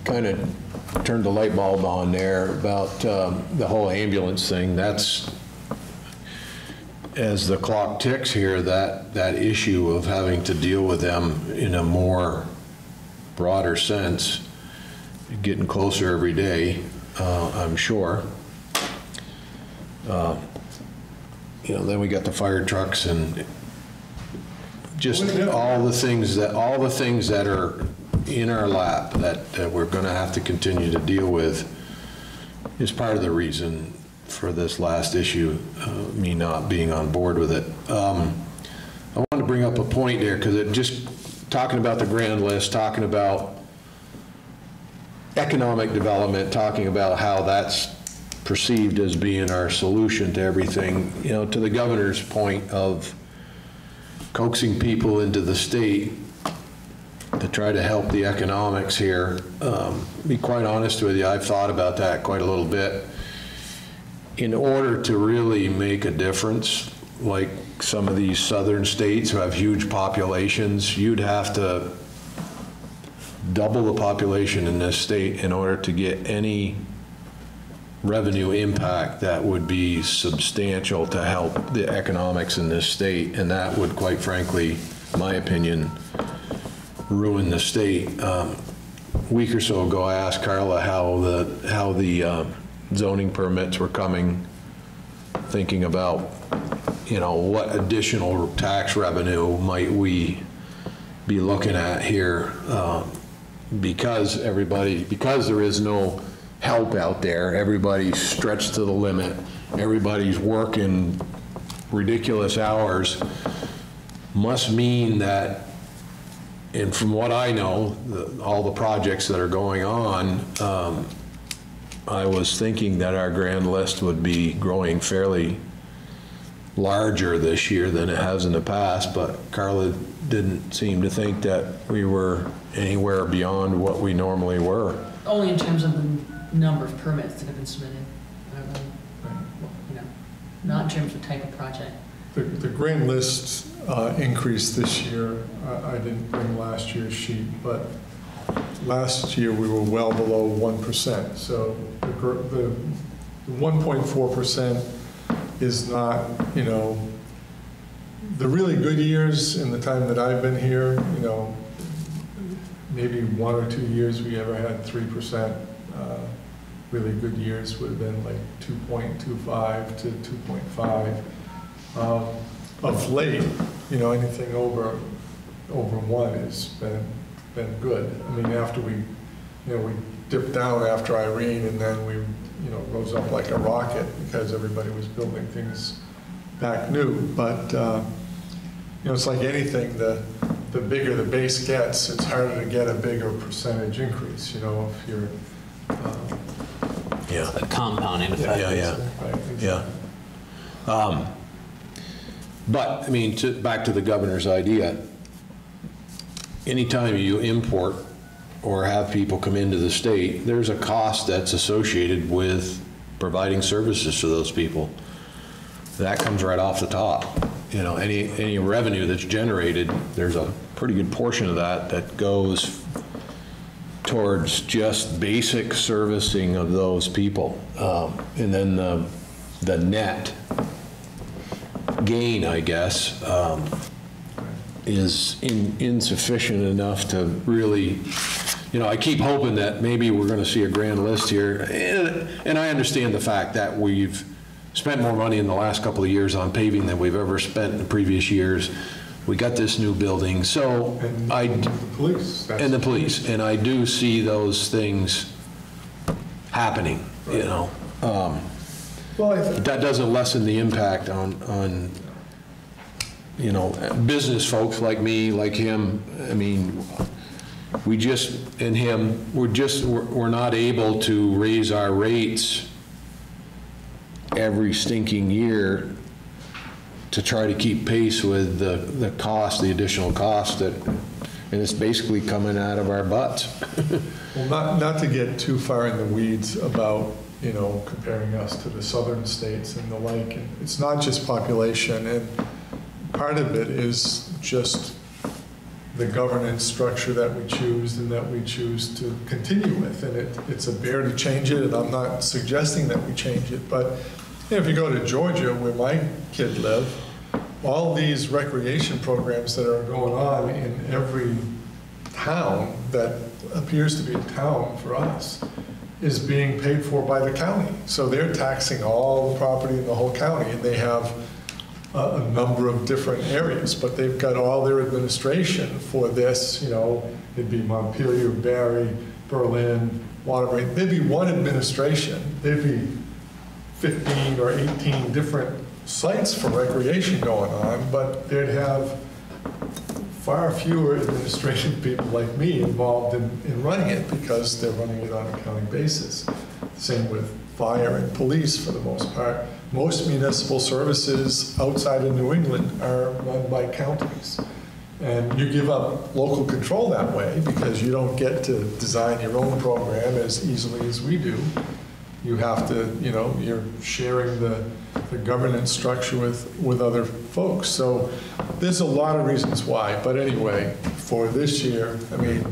kind of turned the light bulb on there about um, the whole ambulance thing. That's, as the clock ticks here, that, that issue of having to deal with them in a more broader sense, getting closer every day, uh, I'm sure. Uh, You know, then we got the fire trucks and just all the things that, all the things that are in our lap that, that we're gonna have to continue to deal with is part of the reason for this last issue, uh, me not being on board with it. Um, I wanted to bring up a point there, because it just, talking about the grand list, talking about economic development, talking about how that's perceived as being our solution to everything, you know, to the governor's point of coaxing people into the state to try to help the economics here. Um, Be quite honest with you, I've thought about that quite a little bit. In order to really make a difference, like some of these southern states who have huge populations, you'd have to double the population in this state in order to get any revenue impact that would be substantial to help the economics in this state. And that would, quite frankly, my opinion, ruin the state. Um, a Week or so ago, I asked Carla how the, how the uh, zoning permits were coming, thinking about, you know, what additional tax revenue might we be looking at here? um, Because everybody, because there is no help out there, everybody's stretched to the limit, everybody's working ridiculous hours, must mean that and from what I know, the- all the projects that are going on, um, I was thinking that our grand list would be growing fairly larger this year than it has in the past, but Carla didn't seem to think that we were anywhere beyond what we normally were. Only in terms of the number of permits that have been submitted. uh, you know, Not in terms of type of project. The, the grand list uh, increased this year. I I didn't bring last year's sheet, but last year we were well below 1%. So the the 1.4% is not, you know, the really good years in the time that I've been here, you know, maybe one or two years we ever had 3%. Uh, Really good years would have been like 2.25 to 2.5. Um, Of late, you know, anything over, over one has been, been good. I mean, after we, you know, we dipped down after Irene and then we, you know, rose up like a rocket because everybody was building things back new. But, uh, you know, it's like anything, the, the bigger the base gets, it's harder to get a bigger percentage increase, you know, if you're. um, Yeah. The compounding effect. Yeah, yeah. right, Yeah. Um, But, I mean, to, back to the governor's idea, anytime you import or have people come into the state, there's a cost that's associated with providing services to those people. That comes right off the top. You know, any, any revenue that's generated, there's a pretty good portion of that that goes towards just basic servicing of those people. Um, And then the, the net gain, I guess, um, is in- insufficient enough to really, you know, I keep hoping that maybe we're going to see a grand list here. And and I understand the fact that we've spent more money in the last couple of years on paving than we've ever spent in the previous years. We got this new building, so And I, the police. and the police, and I do see those things happening, you know. Um, Well, I that doesn't lessen the impact on, on, you know, business folks like me, like him. I mean, we just, and him, we're just, we're not able to raise our rates every stinking year to try to keep pace with the, the cost, the additional cost that, and it's basically coming out of our butts. Well, not, not to get too far in the weeds about, you know, comparing us to the southern states and the like, it's not just population, and part of it is just the governance structure that we choose and that we choose to continue with, and it, it's a bear to change it, and I'm not suggesting that we change it, but you know, if you go to Georgia, where my kid live, all these recreation programs that are going on in every town that appears to be a town for us is being paid for by the county. So they're taxing all the property in the whole county, and they have a, number of different areas, but they've got all their administration for this, you know, it'd be Montpelier, Barre, Berlin, Waterbury, there'd be one administration, there'd be 15 or 18 different sites for recreation going on, but they'd have far fewer administration (laughs) people like me involved in, in running it because they're running it on a county basis. Same with fire and police for the most part. Most municipal services outside of New England are run by counties. And you give up local control that way because you don't get to design your own program as easily as we do. You have to, you know, you're sharing the, the governance structure with, with other folks. So there's a lot of reasons why, but anyway, for this year, I mean,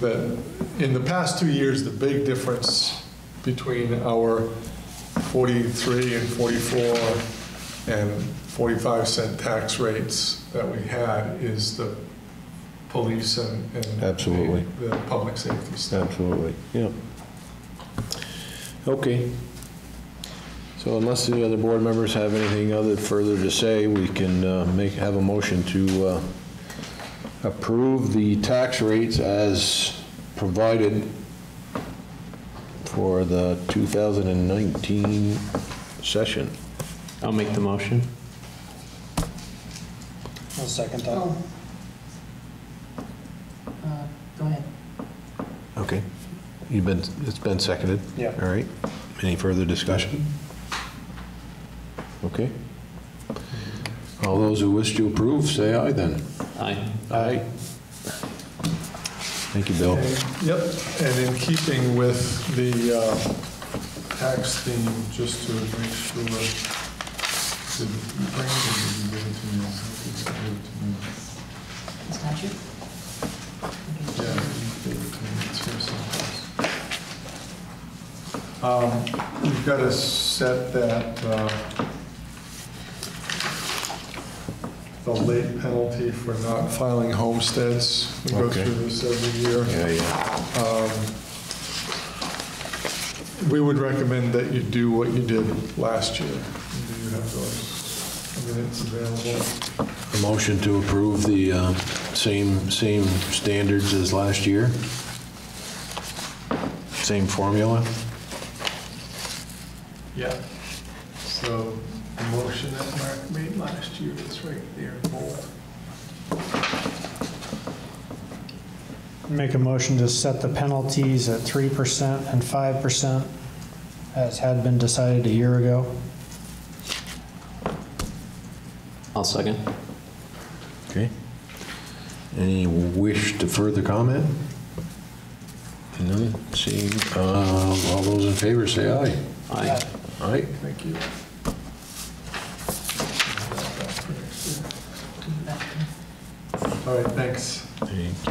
the, in the past two years, the big difference between our 43 and 44 and 45 cent tax rates that we had is the police and, and Absolutely. the public safety stuff. Absolutely, yeah. Okay. So unless the other board members have anything other further to say, we can uh, make, have a motion to uh, approve the tax rates as provided for the 2019 session. I'll make the motion. I'll second that. Oh. Uh, Go ahead. Okay. You've been, it's been seconded? Yeah. All right. Any further discussion? Okay. All those who wish to approve, say aye then. Aye. Aye. Thank you, Bill. And- Yep, and in keeping with the uh, tax theme, just to make sure, did Brandon didn't give it to me, I think he gave it to me. Statute? Yeah, he gave it to me, it's here someplace. Um, We've got to set that, uh, the late penalty for not filing homesteads. We go Okay. through this every year. Yeah, yeah. Um, We would recommend that you do what you did last year. Do you have those minutes available? A motion to approve the uh, same, same standards as last year? Same formula? Yeah. So the motion that Mark made last year is right there in bold. Make a motion to set the penalties at 3% and 5% as had been decided a year ago. I'll second. Okay. Any wish to further comment? None? Seeing, um, all those in favor, say aye. Aye. Aye. Thank you. All right, thanks. Thank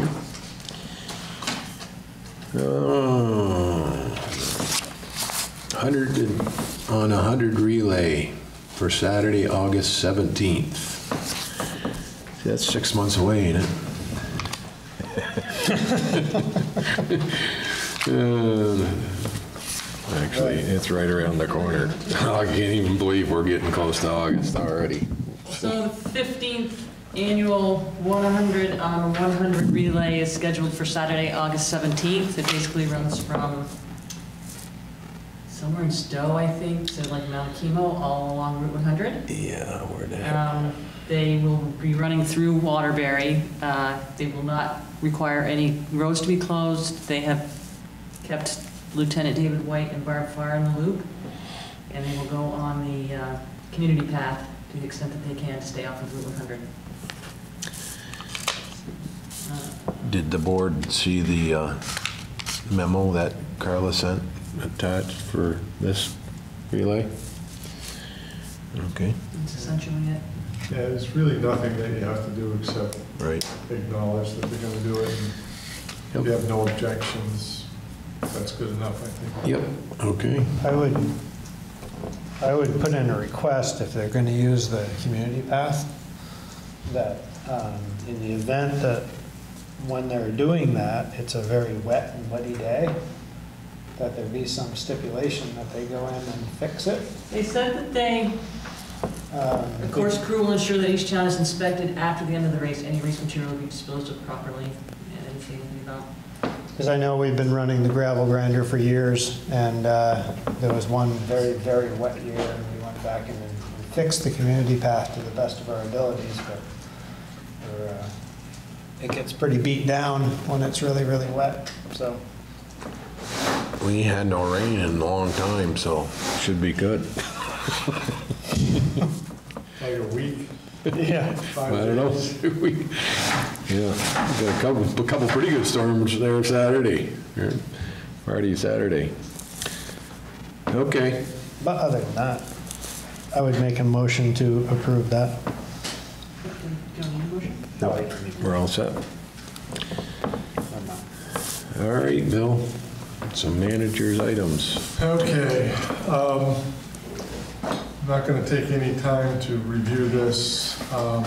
you. Uh, 100, and- on a 100 relay for Saturday, August 17th. See, That's six months away, ain't it? (laughs) Uh, Actually, it's right around the corner. (laughs) I can't even believe we're getting close to August already. So the 15th annual 100 on 100 relay is scheduled for Saturday, August 17th. It basically runs from somewhere in Stowe, I think, to like Mount Okemo, all along Route 100. Yeah, where the? Um, They will be running through Waterbury. Uh, They will not require any roads to be closed. They have kept Lieutenant David White and Barb Farr in the loop, and they will go on the uh, community path to the extent that they can to stay off of Route 100. Uh, Did the board see the uh, memo that Carla sent attached for this relay? Okay, That's essentially it. Yeah, there's really nothing that you have to do except right. acknowledge that they're going to do it. and If you have no objections, that's good enough, I think. Yep, okay. I would, I would put in a request if they're going to use the community path, that um, in the event that when they're doing that, it's a very wet and muddy day, that there be some stipulation that they go in and fix it. They said that they, Um, the course crew will ensure that each town is inspected after the end of the race. Any race material will be disposed of properly. And didn't say anything about Because I know we've been running the gravel grinder for years, and uh, there was one very, very wet year, and we went back in and fixed the community path to the best of our abilities, but we're, uh, it gets pretty beat down when it's really, really wet, so. We had no rain in a long time, so should be good. (laughs) Like a week, Yeah. I five don't know. days. (laughs) We- Yeah, got a couple, a couple pretty good storms there Saturday, or Friday, Saturday. Okay, But other than that, I would make a motion to approve that. Do you need a motion? We're all set. All right, Bill, some manager's items. Okay, um, I'm not going to take any time to review this. Um,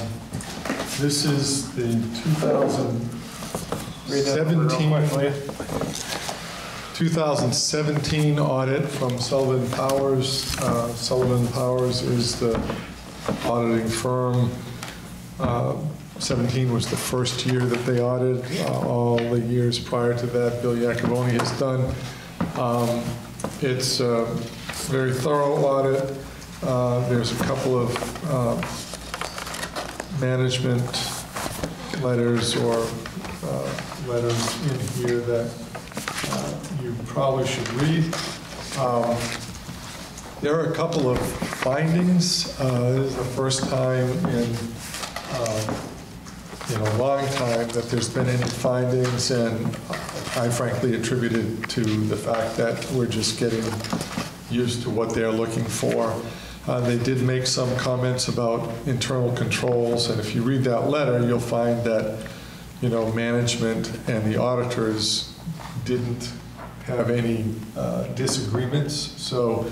This is the 2017, 2017 audit from Sullivan Powers. Uh, Sullivan Powers is the auditing firm. Uh, 17 was the first year that they audited. Uh, All the years prior to that, Bill Yakavoni has done. Um, It's a very thorough audit. Uh, There's a couple of uh, management letters or uh, letters in here that uh, you probably should read. Um, There are a couple of findings. Uh, This is the first time in, um, in a long time that there's been any findings, and I frankly attribute it to the fact that we're just getting used to what they're looking for. Uh, They did make some comments about internal controls, and if you read that letter, you'll find that, you know, management and the auditors didn't have any uh, disagreements. So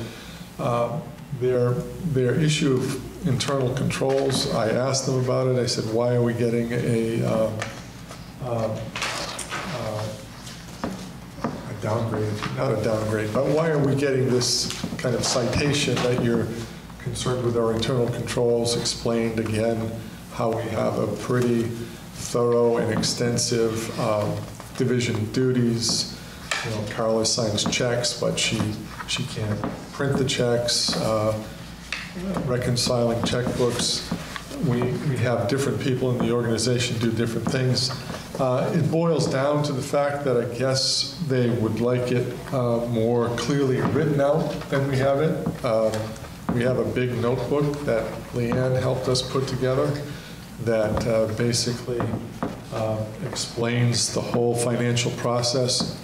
uh, their, their issue internal controls, I asked them about it. I said, why are we getting a, um, um, uh, a downgrade, not a downgrade, but why are we getting this kind of citation that you're concerned with our internal controls? Explained again how we have a pretty thorough and extensive um, division duties. You know, Carla signs checks, but she, she can't print the checks, uh, reconciling checkbooks. We, we have different people in the organization do different things. Uh, It boils down to the fact that I guess they would like it uh, more clearly written out than we have it. Um, we have a big notebook that Leanne helped us put together that uh, basically uh, explains the whole financial process.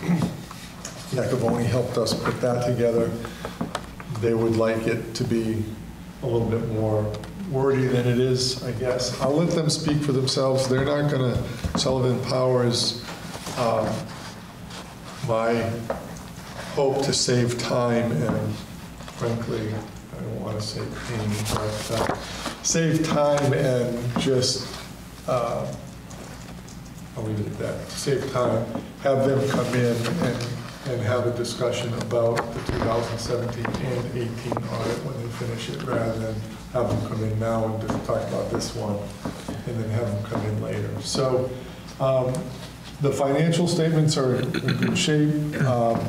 Yakavoni helped us put that together. They would like it to be a little bit more wordy than it is, I guess. I'll let them speak for themselves. They're not going to, Sullivan Powers, um, my hope to save time and frankly, I don't want to say pain, but uh, save time and just, uh, I'll leave it at that, save time, have them come in and, and have a discussion about the 2017 and 18 audit when they finish it, rather than have them come in now and just talk about this one, and then have them come in later. So um, the financial statements are in good shape. Um,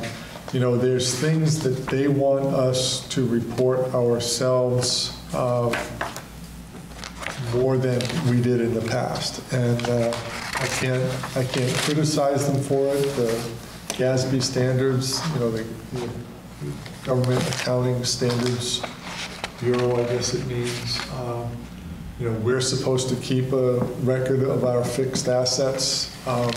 You know, there's things that they want us to report ourselves uh, more than we did in the past. And uh, I can't, I can't criticize them for it. The GASB standards, you know, the the Government Accounting Standards Bureau, I guess it means. um, You know, we're supposed to keep a record of our fixed assets. Um,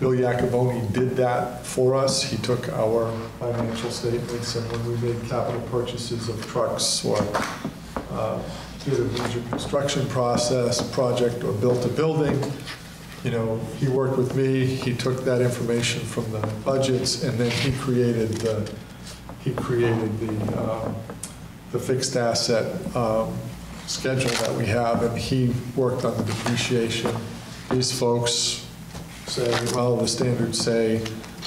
Bill Yakavoni did that for us. He took our financial statements, and when we made capital purchases of trucks or uh, did a major construction process, project, or built a building, you know, he worked with me, he took that information from the budgets, and then he created the, he created the, um, the fixed asset um, schedule that we have, and he worked on the depreciation. These folks say, well, the standards say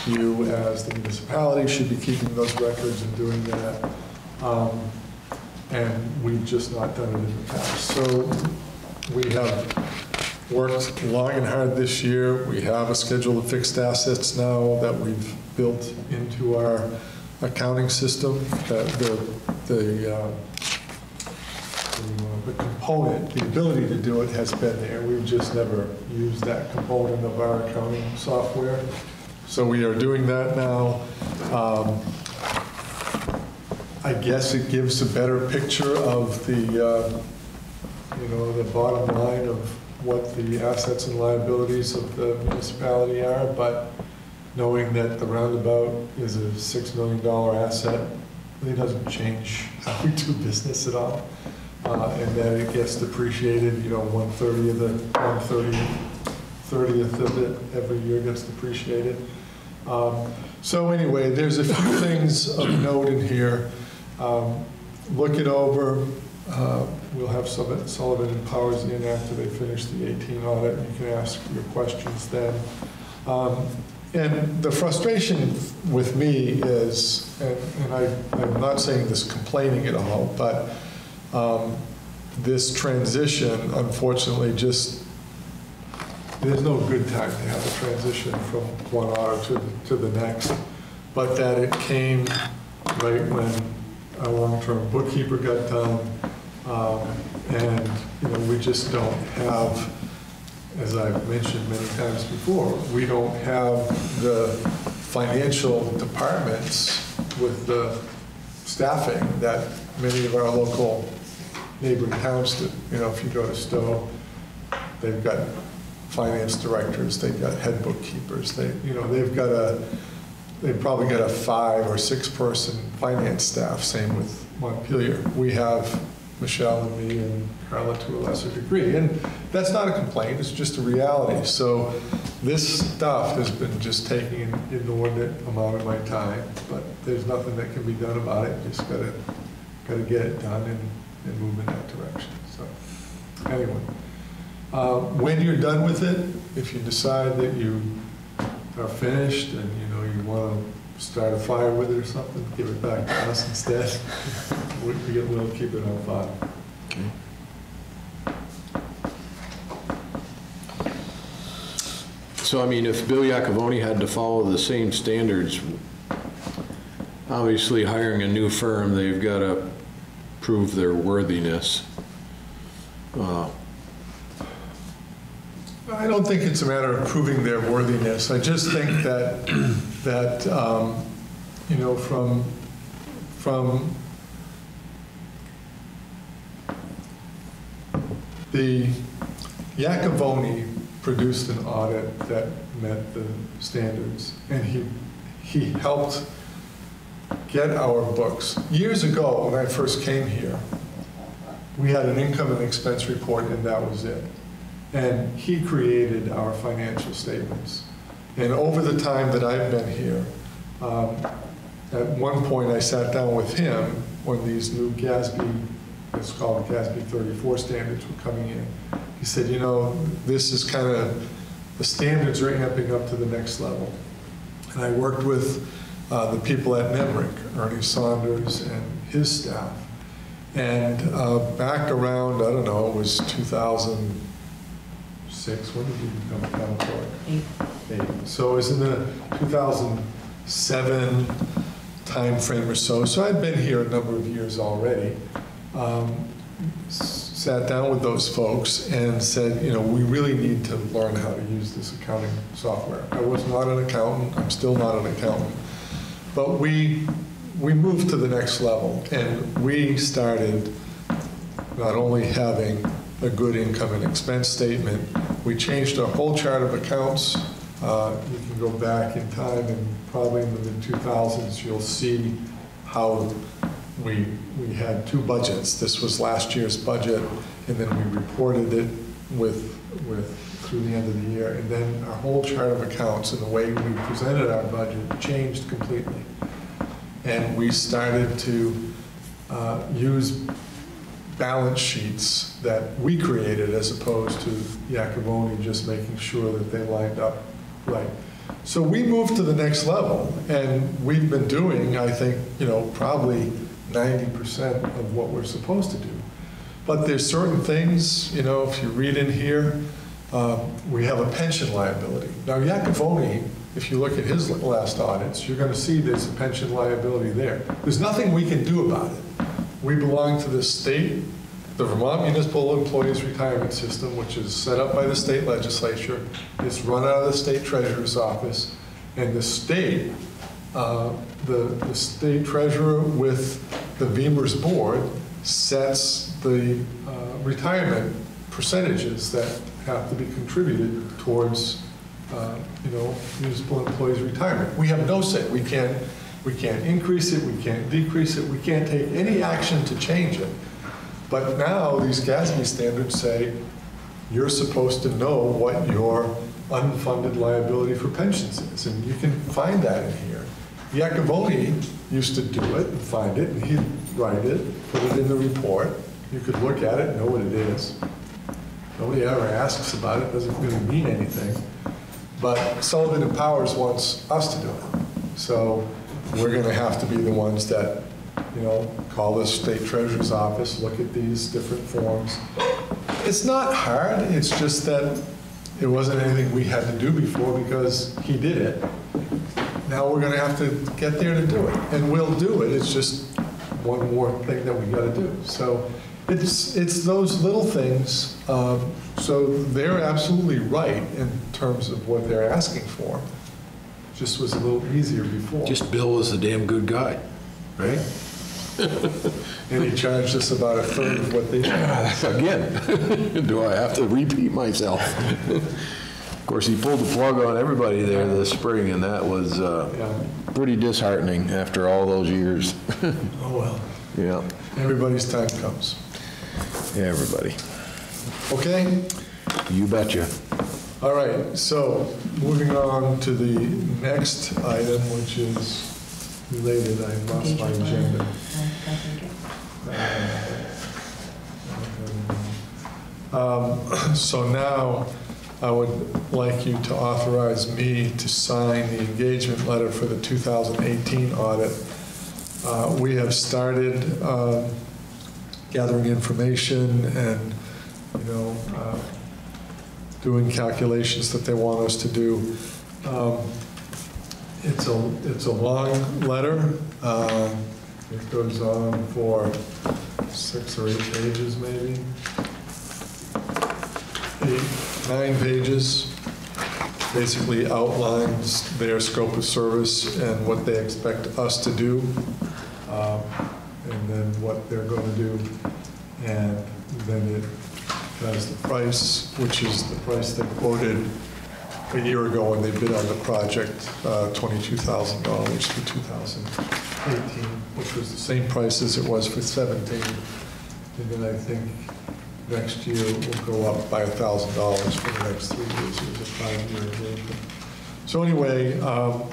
you as the municipality should be keeping those records and doing that. Um, And we've just not done it in the past. So we have worked long and hard this year. We have a schedule of fixed assets now that we've built into our accounting system, the, the, uh, the component, the ability to do it has been there. We've just never used that component of our accounting software. So we are doing that now. Um, I guess it gives a better picture of the, uh, you know, the bottom line of what the assets and liabilities of the municipality are, but knowing that the roundabout is a $6 million asset really doesn't change (laughs) how we do business at all. Uh, And that it gets depreciated, you know, one-thirty of the, one-thirtieth, thirtieth of it every year gets depreciated. Um, So anyway, there's a few things of note in here. Um, Look it over. Uh, We'll have Sullivan and Powers in after they finish the 18 audit. And you can ask your questions then. Um, And the frustration with me is, and and I, I'm not saying this complaining at all, but um, this transition, unfortunately, just, there's no good time to have a transition from one audit to, to the next, but that it came right when our long-term bookkeeper got done, um, and, you know, we just don't have, as I've mentioned many times before, we don't have the financial departments with the staffing that many of our local neighboring towns do. You know, if you go to Stowe, they've got finance directors, they've got head bookkeepers, they, you know, they've got a, they've probably got a five or six-person finance staff, same with Montpelier. We have Michelle and me and Carla to a lesser degree, and that's not a complaint, it's just a reality. So this stuff has been just taking an inordinate amount of my time, but there's nothing that can be done about it, just gotta, gotta get it done and, and move in that direction, so. Anyway, uh, when you're done with it, if you decide that you are finished and, you know, you want to start a fire with it or something, give it back to us instead. (laughs) We- We'll keep it on file. Okay. So I mean, if Bill Yakavoni had to follow the same standards, obviously hiring a new firm, they've got to prove their worthiness. Uh, I don't think it's a matter of proving their worthiness. I just think that, (clears throat) that um, you know from from the Yakavoni produced an audit that met the standards, and he he helped get our books. Years ago, when I first came here, we had an income and expense report, and that was it. And he created our financial statements. And over the time that I've been here, um, at one point, I sat down with him when these new GASB, it's called GASB 34 standards were coming in. He said, you know, this is kind of, the standards are amping up to the next level. And I worked with uh, the people at NEMRC, Ernie Saunders and his staff. And uh, back around, I don't know, it was 2006, when did you become town clerk? Eight. So it was in the 2007 timeframe or so. So I'd been here a number of years already. Um, Sat down with those folks and said, you know, we really need to learn how to use this accounting software. I was not an accountant, I'm still not an accountant. But we, we moved to the next level and we started not only having a good income and expense statement, we changed our whole chart of accounts. Uh, You can go back in time and probably in the mid-2000s, you'll see how we, we had two budgets. This was last year's budget, and then we reported it with, with, through the end of the year. And then our whole chart of accounts and the way we presented our budget changed completely. And we started to uh, use balance sheets that we created as opposed to Yakavoni just making sure that they lined up right. So we moved to the next level, and we've been doing, I think, you know, probably 90% of what we're supposed to do. But there's certain things, you know, if you read in here, um, we have a pension liability. Now, Yakavoni, if you look at his last audits, you're going to see there's a pension liability there. There's nothing we can do about it. We belong to the state, the Vermont Municipal Employees Retirement System, which is set up by the state legislature. is run out of the state treasurer's office. And the state, uh, the, the state treasurer with the VMERS board sets the uh, retirement percentages that have to be contributed towards, uh, you know, municipal employees' retirement. We have no say. We can't, we can't increase it, we can't decrease it, we can't take any action to change it. But now, these GASB standards say, you're supposed to know what your unfunded liability for pensions is, and you can find that in here. Yakavoni used to do it and find it, and he'd write it, put it in the report. You could look at it, know what it is. Nobody ever asks about it, doesn't really mean anything. But Sullivan and Powers wants us to do it. So we're going to have to be the ones that, you know, call the state treasurer's office, look at these different forms. It's not hard, it's just that it wasn't anything we had to do before because he did it. Now we're going to have to get there to do it, and we'll do it, it's just one more thing that we got to do. So it's, it's those little things, um, so they're absolutely right in terms of what they're asking for. Just was a little easier before. Just Bill was a damn good guy, right? (laughs) And he charged us about a third of what they. (clears throat) Again, (laughs) do I have to repeat myself? Of course, he pulled the plug on everybody there this spring, and that was uh, pretty disheartening after all those years. (laughs) Oh, well. Yeah, Everybody's time comes. Yeah, everybody. Okay? You betcha. All right, so moving on to the next item, which is related, I lost my agenda. Um, (coughs) So now, I would like you to authorize me to sign the engagement letter for the 2018 audit. Uh, We have started um, gathering information and, you know, uh, doing calculations that they want us to do. Um, It's a, it's a long letter. Um, It goes on for six or eight pages, maybe. Eight, nine pages. Basically outlines their scope of service and what they expect us to do, um, and then what they're going to do. And then it has the price, which is the price they quoted a year ago when they bid on the project, uh, $22,000 for 2018, which was the same price as it was for 17. And then I think next year will go up by $1,000 for the next three years. It was a five-year agreement. So anyway, um,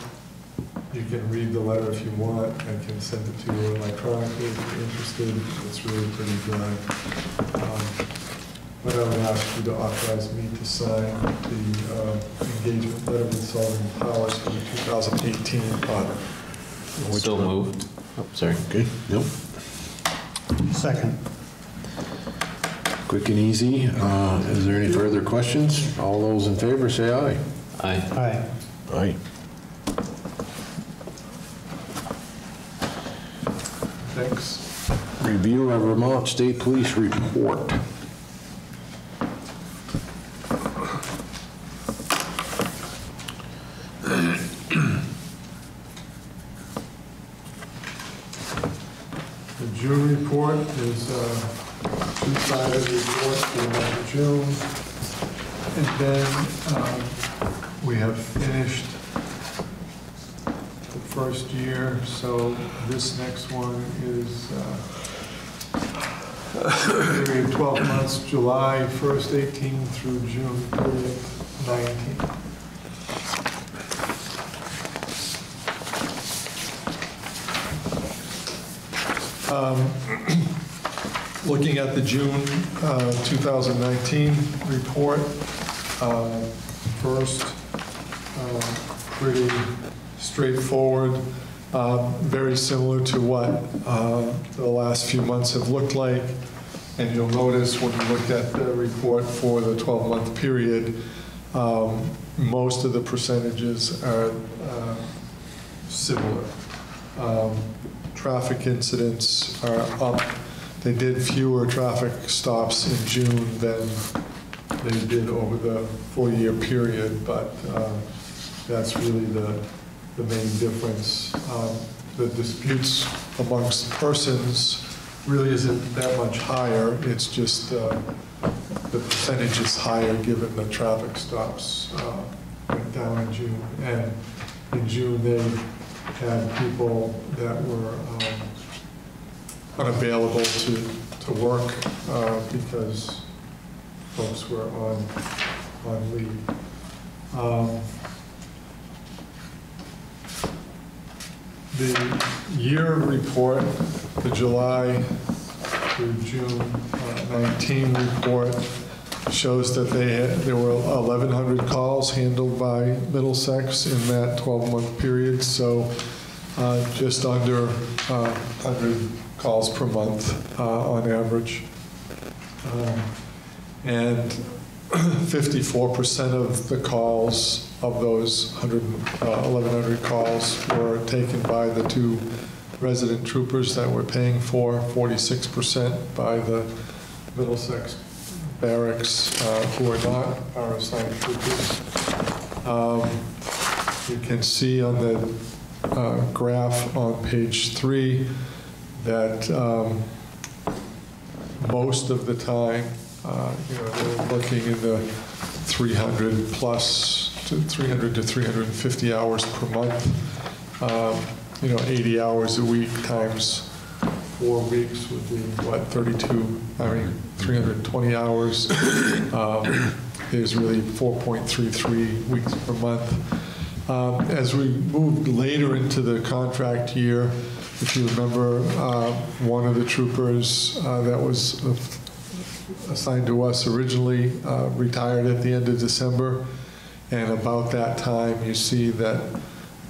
you can read the letter if you want. I can send it to you electronically if you're interested. It's really pretty good. Um, But I would ask you to authorize me to sign the uh, engagement letter with Sullivan Powers for the 2018 audit. So moved. Oh, sorry. Okay, nope. Second. Quick and easy. Uh, Is there any further questions? All those in favor, say aye. Aye. Aye. Aye. Thanks. Review of Vermont State Police Report. The June is a two-sided report for the month of June. And then um, we have finished the first year, so this next one is uh, period (coughs) 12 months, July 1st, 18 through June 30th, 19. Um, Looking at the June uh, 2019 report, uh, first, uh, pretty straightforward, uh, very similar to what the last few months have looked like. And you'll notice when you look at the report for the 12-month period, um, most of the percentages are uh, similar. Um, Traffic incidents are up. They did fewer traffic stops in June than they did over the full-year period, but uh, that's really the, the main difference. Um, The disputes amongst persons really isn't that much higher. It's just uh, the percentage is higher given the traffic stops uh, went down in June. And in June, they had people that were um, unavailable to, to work uh, because folks were on, on leave. Um, The year report, the July through June uh, 19 report shows that they, had- there were 1,100 calls handled by Middlesex in that 12-month period, so uh, just under uh, 100 calls per month uh, on average. Um, And (clears throat) 54% of the calls, of those 100, uh, 1,100 calls were taken by the two resident troopers that we're paying for, 46% by the Middlesex barracks uh, who are not our assigned troopers. Um, You can see on the uh, graph on page three that um, most of the time, uh, you know, they're looking in the 300 plus, to 300 to 350 hours per month. Um, You know, 80 hours a week times four weeks would be, what, 32, I mean, 320 hours. Um, There's really 4.33 weeks per month. Um, As we moved later into the contract year, if you remember, uh, one of the troopers uh, that was assigned to us originally uh, retired at the end of December, and about that time, you see that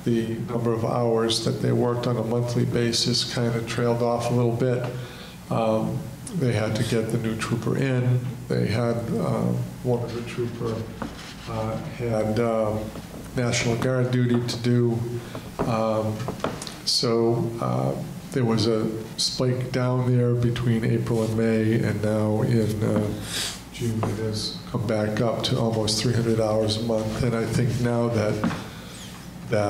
the number of hours that they worked on a monthly basis kind of trailed off a little bit. Um, They had to get the new trooper in. They had, uh, one of the trooper uh, had um, National Guard duty to do. Um, So uh, there was a spike down there between April and May, and now in uh, June, it has come back up to almost 300 hours a month. And I think now that the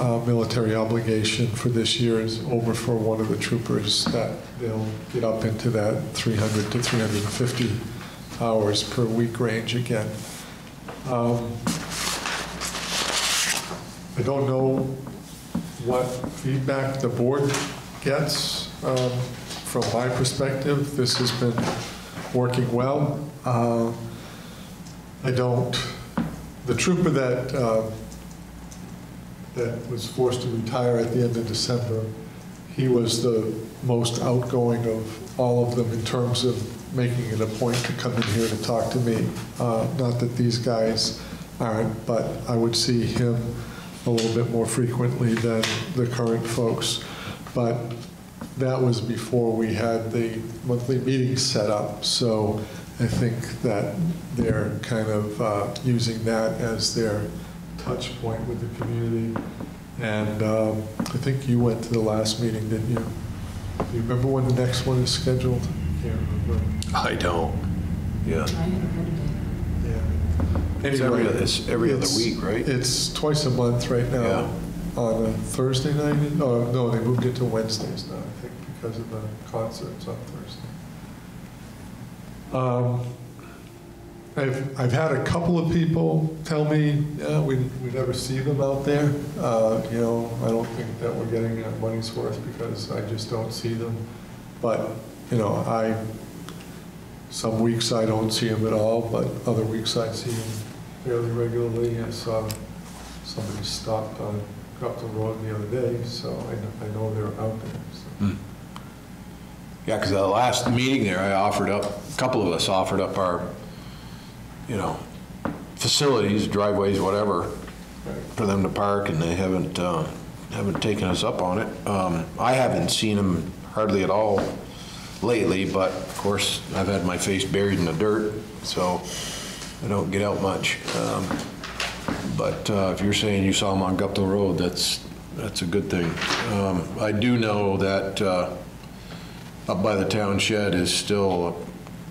uh, military obligation for this year is over for one of the troopers, that they'll get up into that 300 to 350 hours per week range again. Um, I don't know what feedback the board gets. Um, From my perspective, this has been working well. Uh, I don't, the trooper that, uh, that was forced to retire at the end of December, he was the most outgoing of all of them in terms of making it a point to come in here to talk to me. Uh, Not that these guys aren't, but I would see him a little bit more frequently than the current folks. But that was before we had the monthly meetings set up. So I think that they're kind of uh, using that as their touch point with the community. And um, I think you went to the last meeting, didn't you? Do you remember when the next one is scheduled? Can't remember. I don't. Yeah. I haven't heard of it. Yeah. It's every, Anyway, it's every other it's- week, right? It's twice a month right now. On a Thursday night, oh, no, they moved it to Wednesdays now, I think, because of the concerts on Thursday. Um, I've, I've had a couple of people tell me, yeah, we, we never see them out there. Uh, You know, I don't think that we're getting our money's worth because I just don't see them. But, you know, I, some weeks I don't see them at all, but other weeks I see them fairly regularly. I saw somebody stopped on Upton Road the other day, so I know, I know they're out there. so. Yeah, because the last meeting there, I offered up, a couple of us offered up our, you know, facilities, driveways, whatever, for them to park, and they haven't, uh, haven't taken us up on it. Um, I haven't seen them hardly at all lately, but of course, I've had my face buried in the dirt, so I don't get out much. Um, But uh, if you're saying you saw them on Guptill Road, that's, that's a good thing. Um, I do know that uh, up by the town shed is still,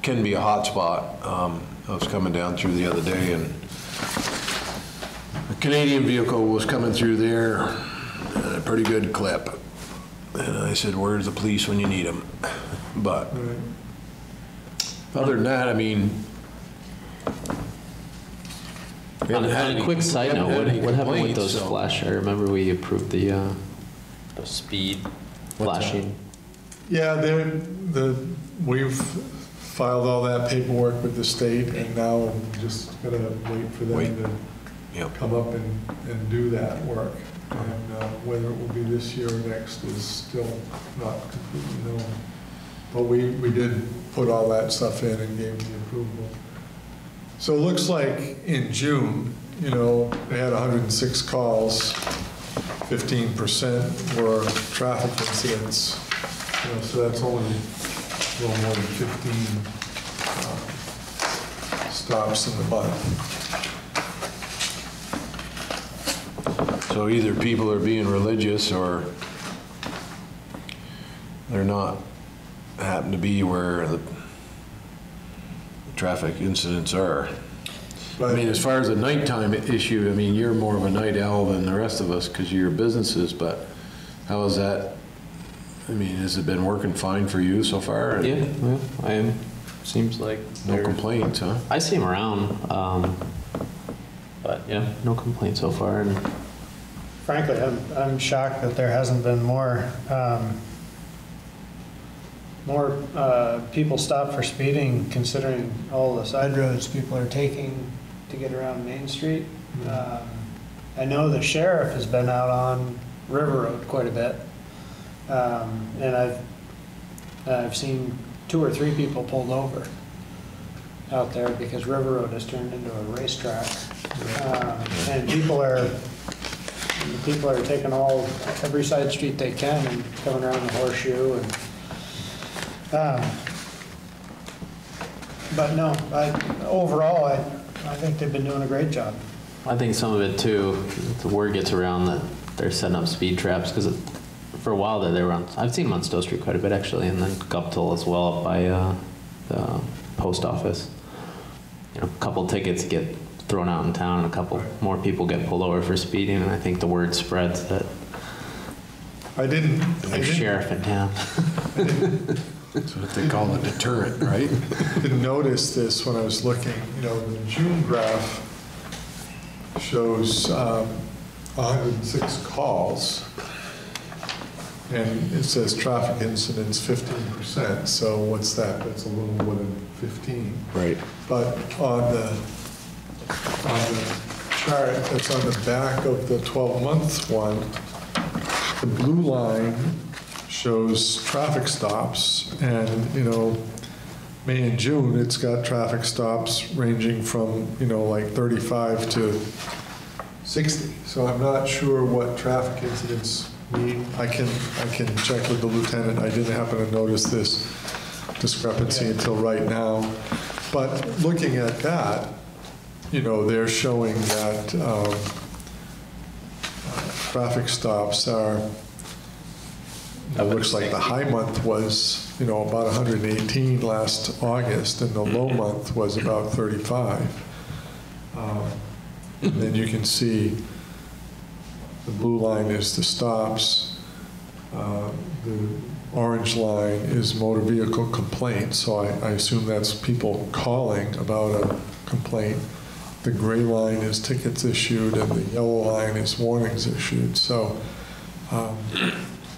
can be a hot spot. Um, I was coming down through the other day and a Canadian vehicle was coming through there a pretty good clip. And I said, where's the police when you need them? But other than that, I mean. we On haven't had on a any- quick side we note, haven't had what any what happened with complaints, those so- flash? I remember we approved the, uh, the speed flashing. Yeah, they're, the, we've filed all that paperwork with the state, and now I'm just gonna wait for Wait. them Yep. to come up and, and do that work. And uh, whether it will be this year or next is still not completely known. But we, we did put all that stuff in and gave the approval. So it looks like in June, you know, they had 106 calls, 15% were traffic incidents. You know, so that's only a little more than 15 uh, stops in the month. So either people are being religious or they're not, happen to be where the traffic incidents are. I mean, as far as the nighttime issue, I mean, you're more of a night owl than the rest of us because of your businesses, but how is that? I mean, has it been working fine for you so far? Yeah, yeah, I am, seems like. No complaints, huh? I see them around, um, but yeah, no complaints so far. And Frankly, I'm, I'm shocked that there hasn't been more, um, more, uh, people stopped for speeding considering all the side roads people are taking to get around Main Street. Um, I know the sheriff has been out on River Road quite a bit. Um, and I've, I've seen two or three people pulled over out there because River Road has turned into a racetrack. Um, And people are, people are taking all, every side street they can and coming around the horseshoe and, um, but no, I, overall, I, I think they've been doing a great job. I think some of it too, the word gets around that they're setting up speed traps because for a while there they were on. I've seen them on Stowe Street quite a bit actually, and then Guptill as well by uh, the post office. You know, a couple tickets get thrown out in town, and a couple more people get pulled over for speeding, and I think the word spreads that I didn't, I there's didn't sheriff in town. That's what they call a deterrent, right? (laughs) Didn't notice this when I was looking, you know, the June graph shows um, 106 calls, and it says traffic incidents 15%, so what's that? That's a little more than 15. Right. But on the, on the chart that's on the back of the 12-month one, the blue line shows traffic stops, and, you know, May and June, it's got traffic stops ranging from, you know, like 35 to 60. So I'm not sure what traffic incidents mean. I can, I can check with the lieutenant. I didn't happen to notice this discrepancy until right now. But looking at that, you know, they're showing that um, traffic stops are, it looks like the high month was, you know, about 118 last August, and the low month was about 35. Um, And then you can see the blue line is the stops, uh, the orange line is motor vehicle complaints, so I I assume that's people calling about a complaint. The gray line is tickets issued, and the yellow line is warnings issued. So um,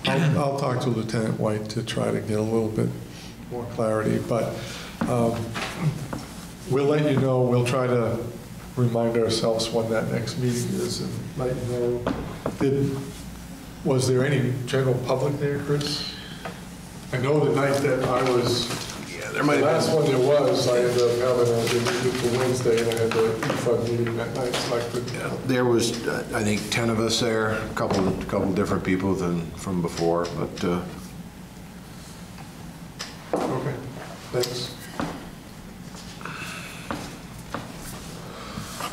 I'll, I'll talk to Lieutenant White to try to get a little bit more clarity, but um, we'll let you know, we'll try to remind ourselves when that next meeting is and let you know. Did, was there any general public there, Chris? I know the night that I was, Yeah, there the have last one there was, I ended up having a meeting for Wednesday, and I had the E-Fund meeting that night, so I couldn't. been, there was, uh, I think, 10 of us there, a couple, a couple different people than from before, but, uh, Okay, thanks.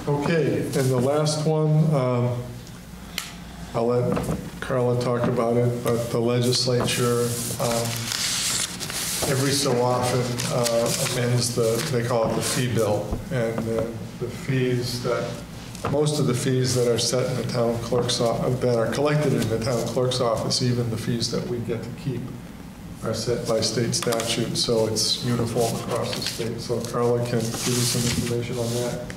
Okay, and the last one, um, I'll let Carla talk about it, but the legislature, um, every so often uh, amends the, they call it the fee bill, and uh, the fees that, most of the fees that are set in the town clerk's, office, that are collected in the town clerk's office, even the fees that we get to keep, are set by state statute, so it's uniform across the state. So Carla can give you some information on that.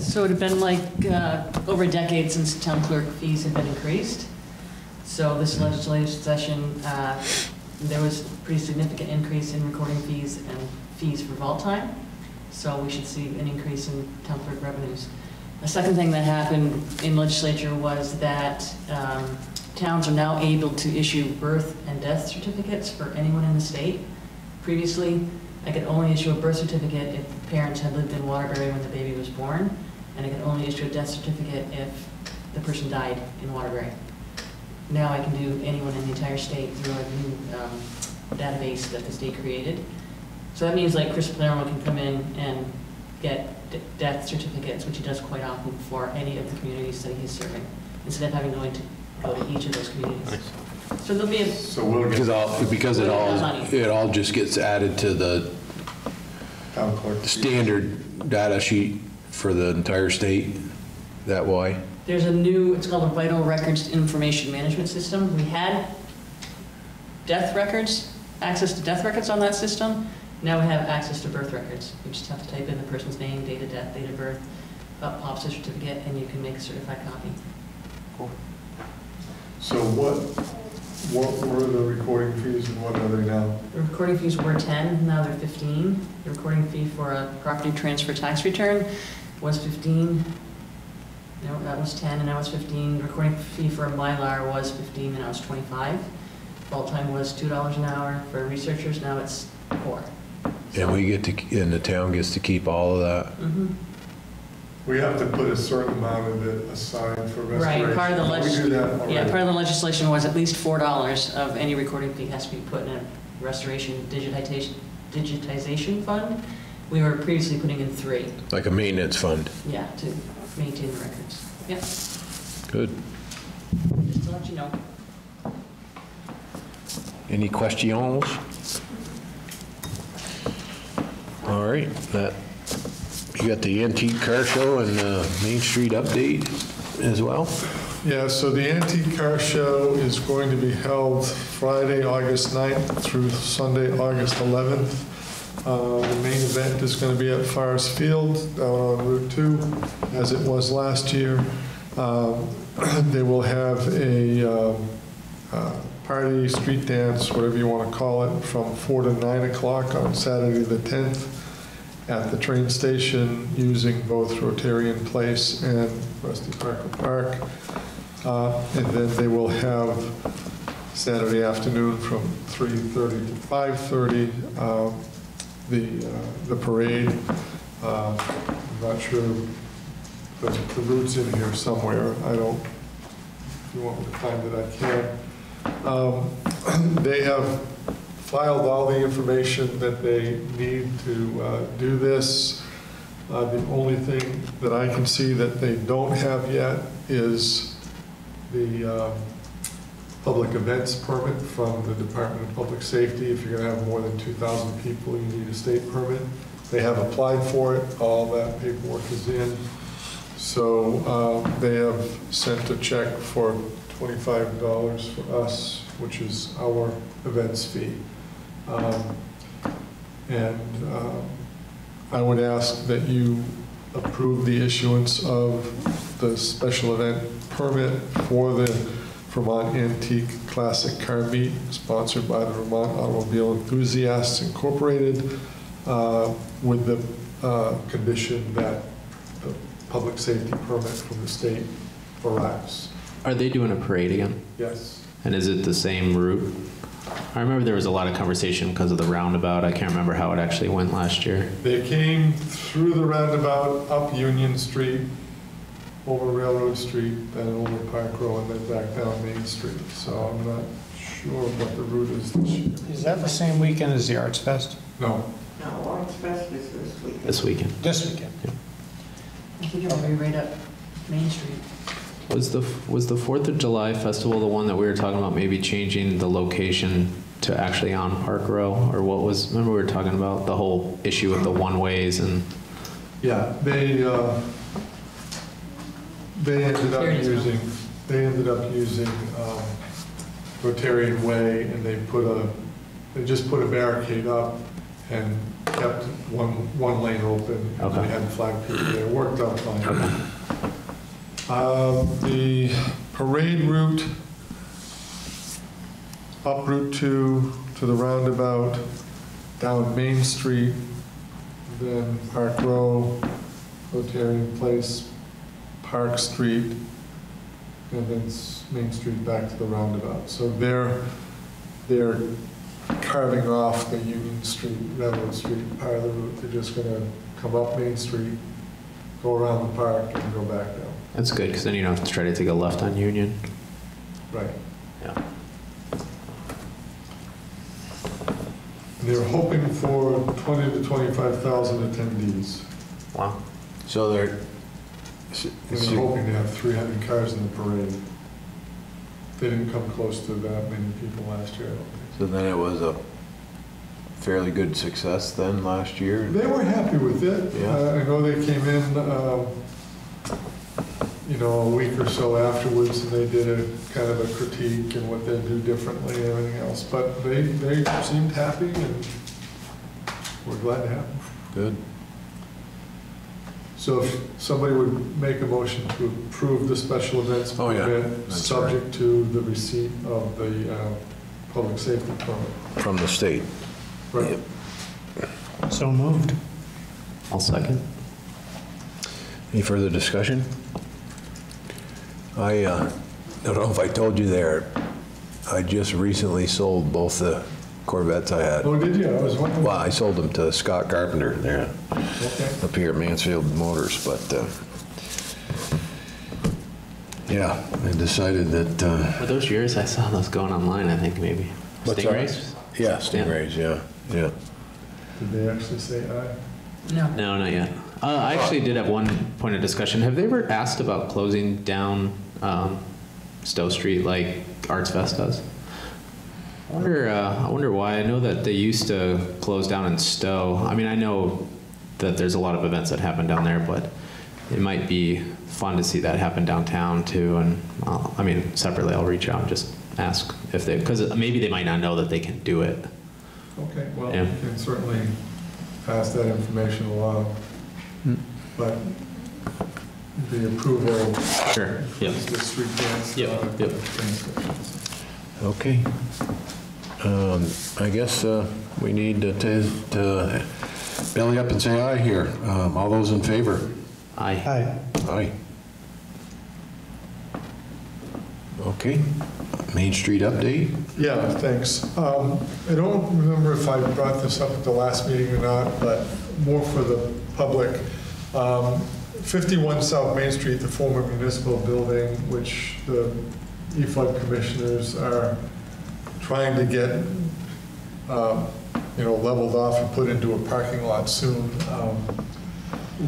So it had been like uh, over a decade since town clerk fees had been increased. So this legislative session, uh, there was a pretty significant increase in recording fees and fees for vault time. So we should see an increase in town clerk revenues. A second thing that happened in legislature was that um, towns are now able to issue birth and death certificates for anyone in the state. Previously, I could only issue a birth certificate if the parents had lived in Waterbury when the baby was born, and I could only issue a death certificate if the person died in Waterbury. Now I can do anyone in the entire state through a new um, database that the state created. So that means like Chris Palermo can come in and get d- death certificates, which he does quite often for any of the communities that he's serving, instead of having going to go to each of those communities. So there'll be a So we'll because all, because it all, it all just gets added to the standard data sheet for the entire state, that way. There's a new, it's called a Vital Records Information Management System. We had death records, access to death records on that system. Now we have access to birth records. You just have to type in the person's name, date of death, date of birth, up pops a certificate, and you can make a certified copy. Cool. So what, what were the recording fees and what are they now? The recording fees were 10, now they're 15. The recording fee for a property transfer tax return was 15. No, that was 10, and now it's 15. The recording fee for a Mylar was 15, and I was 25. Vault time was $2 an hour for researchers, now it's 4. And we get to, and the town gets to keep all of that. Mhm. We have to put a certain amount of it aside for restoration. Right, restoration. part of the We do that Yeah, already. part of the legislation was at least $4 of any recording fee has to be put in a restoration digitization, digitization fund. We were previously putting in 3, Like a maintenance fund. yeah, to maintain the records. Yep. Good. Just to let you know. Any questions? All right, that, you got the antique car show and the Main Street update as well? Yeah, so the Antique Car Show is going to be held Friday, August 9th through Sunday, August 11th. Uh, The main event is going to be at Farr's Field on Route 2, as it was last year. Um, (clears throat) They will have a um, uh, party, street dance, whatever you want to call it, from 4 to 9 o'clock on Saturday, the 10th, at the train station using both Rotarian Place and Rusty Parker Park. Uh, And then they will have Saturday afternoon from 3:30 to 5:30, uh, the uh, the parade. Uh, I'm not sure, but the route's in here somewhere. I don't, if you want me to find it, I can. Um, (clears throat) They have filed all the information that they need to uh, do this. Uh, The only thing that I can see that they don't have yet is the um, public events permit from the Department of Public Safety. If you're going to have more than 2,000 people, you need a state permit. They have applied for it, all that paperwork is in. So uh, they have sent a check for $25 for us, which is our events fee. Um, And um, I would ask that you approve the issuance of the special event permit for the Vermont Antique Classic Car Meet, sponsored by the Vermont Automobile Enthusiasts Incorporated, uh, with the uh, condition that the public safety permit from the state arrives. Are they doing a parade again? Yes. And is it the same route? I remember there was a lot of conversation because of the roundabout. I can't remember how it actually went last year. They came through the roundabout, up Union Street, over Railroad Street, then over Park Row, and then back down Main Street. So I'm not sure what the route is this year. Is that the same weekend as the Arts Fest? No, No, Arts Fest is this week. This weekend. This weekend? Yeah. I think it'll be right up Main Street. Was the was the Fourth of July festival the one that we were talking about maybe changing the location to actually on Park Row or what was? Remember we were talking about the whole issue with the one ways and yeah, they, uh, they ended up Here it is, Bill. using, they ended up using um, Rotarian Way, and they put a, they just put a barricade up and kept one, one lane open. and Okay. They had flag people there, worked out fine. Um, The parade route, up Route 2 to the roundabout, down Main Street, then Park Row, Rotarian Place, Park Street, and then Main Street back to the roundabout. So they're, they're carving off the Union Street, Railroad Street part of the route. They're just gonna come up Main Street, go around the park, and go back down. that's good because then you don't have to try to take a left on Union. Right. Yeah. They're hoping for 20 to 25,000 attendees. Wow. So they're, And they're hoping to have 300 cars in the parade. They didn't come close to that many people last year, I don't think. so then it was a fairly good success then last year? They were happy with it. Yeah. Uh, I know they came in, um, you know, a week or so afterwards, and they did a kind of a critique and what they'd do differently and everything else. But they, they seemed happy, and we're glad to have them. Good. So if somebody would make a motion to approve the special events Oh, yeah. permit, That's right. subject to the receipt of the uh, public safety permit. From the state. Right. So moved. I'll second. Any further discussion? I, uh, don't know if I told you there, I just recently sold both the Corvettes I had. Oh, did you? I was wondering. Well, I sold them to Scott Carpenter there Okay. up here at Mansfield Motors, but, uh, yeah, I decided that, uh, Were those years, I saw those going online. I think maybe. What's that? Stingrays? yeah, Stingrays, yeah, yeah. Did they actually say aye? No. No, not yet. Uh, I actually did have one point of discussion. Have they ever asked about closing down um, Stowe Street like Arts Fest does? I wonder. Uh, I wonder why. I know that they used to close down in Stowe. I mean, I know that there's a lot of events that happen down there, but it might be fun to see that happen downtown too. And uh, I mean, separately, I'll reach out and just ask if they, because maybe they might not know that they can do it. Okay, well, we Yeah. can certainly pass that information along. But the approval Sure. Yep. is the street dance. Yep, uh, yep. Okay. Um, I guess uh, we need to- to to belly up and say aye here. Um, All those in favor? Aye. Aye. Aye. Okay. Main Street update? Yeah, thanks. Um, I don't remember if I brought this up at the last meeting or not, but more for the public. Um, 51 South Main Street, the former municipal building, which the E E-flood commissioners are trying to get, um, you know, leveled off and put into a parking lot soon. Um,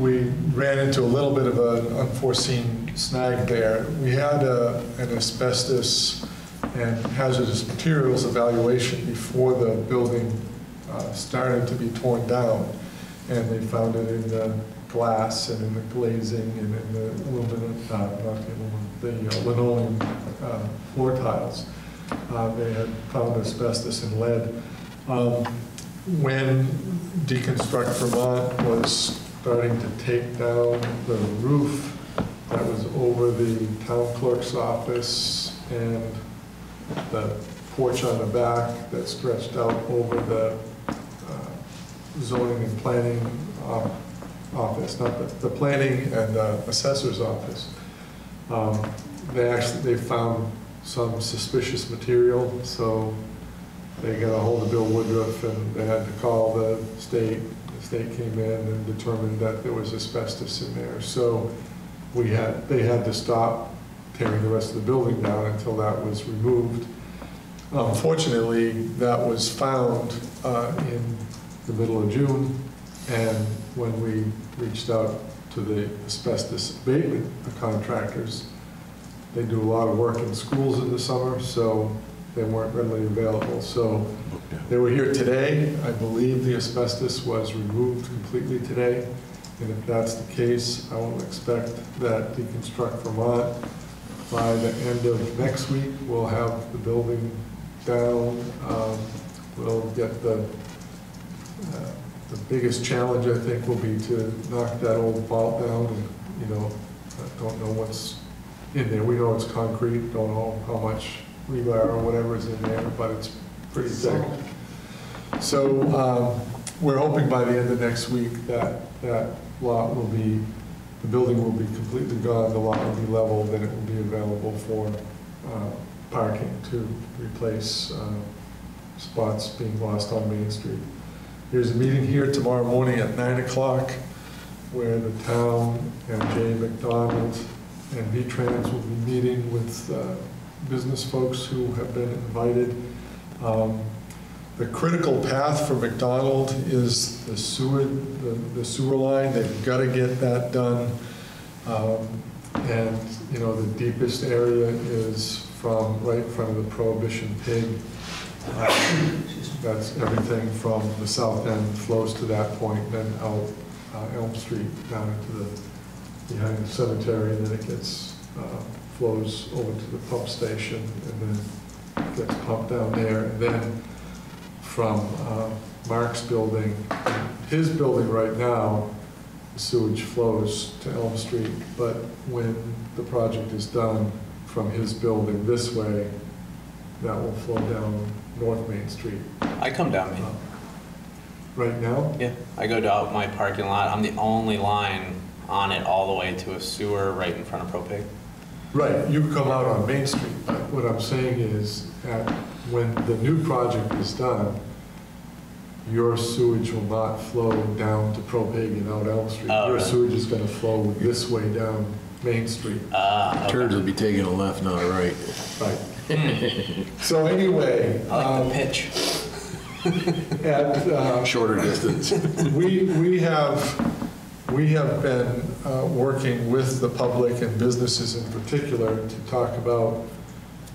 we ran into a little bit of an unforeseen snag there. We had a- an asbestos and hazardous materials evaluation before the building uh, started to be torn down. And they found it in the glass and in the glazing and in the aluminum, uh, not the aluminum, the uh, linoleum uh, floor tiles. Uh, They had found asbestos and lead. Um, When Deconstruct Vermont was starting to take down the roof that was over the town clerk's office and the porch on the back that stretched out over the uh, zoning and planning uh, office, not the, the planning and uh, assessor's office. Um, They actually, they found some suspicious material, so they got a hold of Bill Woodruff and they had to call the state. The state came in and determined that there was asbestos in there. So we had, they had to stop tearing the rest of the building down until that was removed. Unfortunately, that was found uh, in the middle of June, and when we reached out to the asbestos abatement contractors, they do a lot of work in schools in the summer, so they weren't readily available. So they were here today. I believe the asbestos was removed completely today. And if that's the case, I will expect that Deconstruct Vermont, by the end of next week, will have the building down. Um, We'll get the, uh, the biggest challenge, I think, will be to knock that old vault down. And You know, I don't know what's in there. We know it's concrete, don't know how much rebar or whatever is in there, but it's pretty thick. So um, we're hoping by the end of next week that that lot will be, the building will be completely gone, the lot will be leveled, and it will be available for uh, parking to replace uh, spots being lost on Main Street. There's a meeting here tomorrow morning at 9 o'clock where the town and Jay McDonald and V-Trans will be meeting with uh, business folks who have been invited. Um, The critical path for McDonald is the sewer, the the sewer line. They've got to get that done. Um, And, you know, the deepest area is from right of the Prohibition Pig. Uh, That's everything from the south end flows to that point, then out uh, Elm Street down into the, behind the cemetery, and then it gets, uh, flows over to the pump station, and then gets pumped down there, and then from uh, Mark's building, his building right now, the sewage flows to Elm Street, but when the project is done, from his building this way, that will flow down North Main Street. I come down Main. Right now, Yeah. I go down my parking lot. I'm the only line on it all the way to a sewer right in front of Propig. right, you come out on Main Street, but what I'm saying is, that when the new project is done, your sewage will not flow down to Propig and out Elm Street. Oh, Your right. sewage is gonna flow this way down Main Street. Ah, okay. Turds will be taking a left, not a right. Right. (laughs) So anyway, I like um, the pitch. and, uh, Shorter distance. (laughs) we, we have, we have been uh, working with the public and businesses in particular to talk about,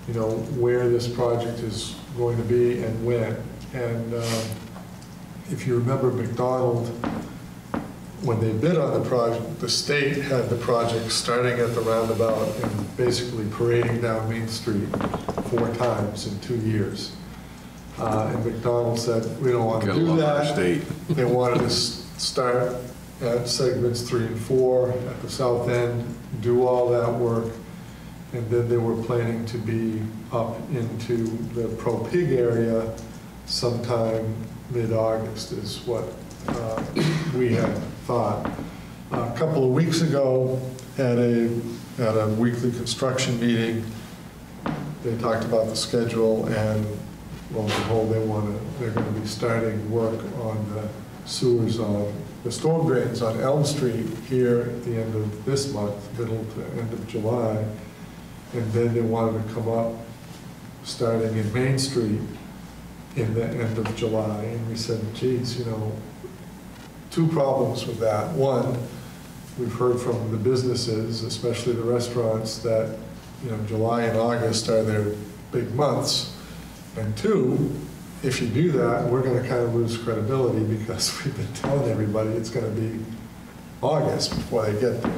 you know, where this project is going to be and when. And um, if you remember McDonald, when they bid on the project, the state had the project starting at the roundabout and basically parading down Main Street four times in two years. Uh, And McDonald said, we don't want to do that. state. They wanted to start at segments three and four at the south end, do all that work, and then they were planning to be up into the Pro Pig area sometime mid-August is what uh, we had thought. A couple of weeks ago, at a, at a weekly construction meeting, they talked about the schedule and lo and behold, they want to, they're going to be starting work on the sewers on, the storm drains on Elm Street here at the end of this month, middle to end of July. And then they wanted to come up, starting in Main Street in the end of July. And we said, geez, you know, two problems with that. One, we've heard from the businesses, especially the restaurants, that, you know, July and August are their big months. And two, if you do that, we're gonna kind of lose credibility because (laughs) we've been telling everybody it's gonna be August before they get there.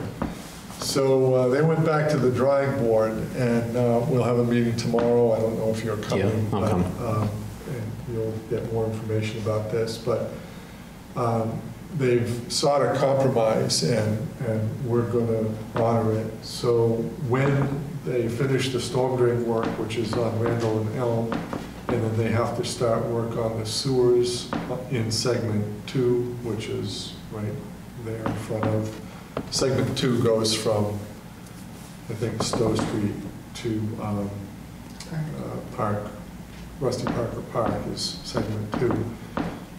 So uh, they went back to the drawing board, and uh, we'll have a meeting tomorrow. I don't know if you're coming. Yeah, I'll but, come. um, And you'll get more information about this, but um, they've sought a compromise, and, and we're going to honor it. So when they finish the storm drain work, which is on Randall and Elm, and then they have to start work on the sewers in segment two, which is right there in front of, segment two goes from, I think, Stowe Street to um, uh, Park, Rusty Parker Park is segment two.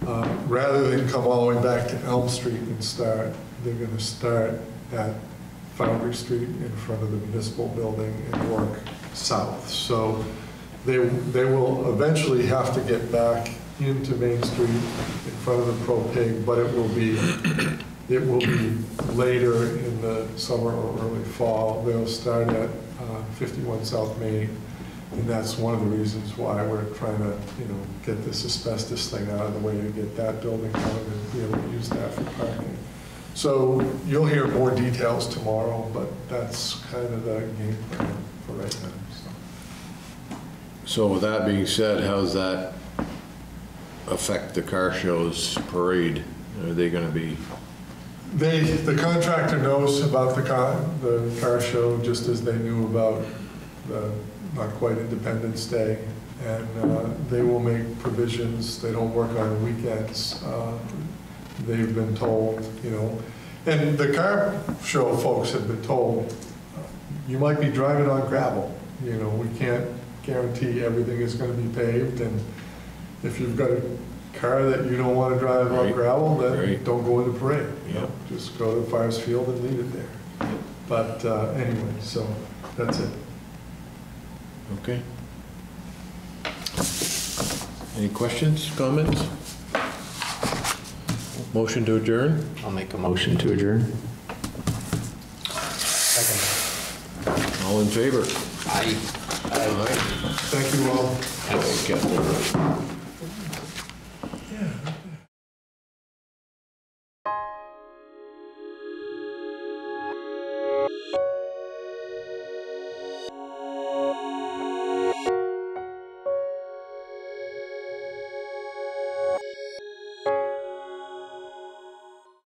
Uh, Rather than come all the way back to Elm Street and start, they're going to start at Foundry Street in front of the municipal building and work south. So they, they will eventually have to get back into Main Street in front of the Pro Pig, but it will be, it will be later in the summer or early fall. They'll start at uh, 51 South Main, and that's one of the reasons why we're trying to, you know, get this asbestos thing out of the way to get that building out and be able to use that for parking. So you'll hear more details tomorrow, but that's kind of the game plan for right now. So. With that being said, how's that affect the car show's parade? Are they gonna be, They, the contractor knows about the car, the car show, just as they knew about the not quite Independence Day. And uh, they will make provisions, they don't work on weekends, uh, they've been told, you know. And the car show folks have been told, you might be driving on gravel, you know, we can't guarantee everything is gonna be paved. And if you've got a car that you don't wanna drive on Right, gravel, then right. don't go in the parade. you know, Yeah. Just go to Farr's Field and leave it there. But uh, anyway, so that's it. okay? Any questions, comments? Motion to adjourn? I'll make a motion to adjourn. All in favor? Aye. Aye. Thank you all.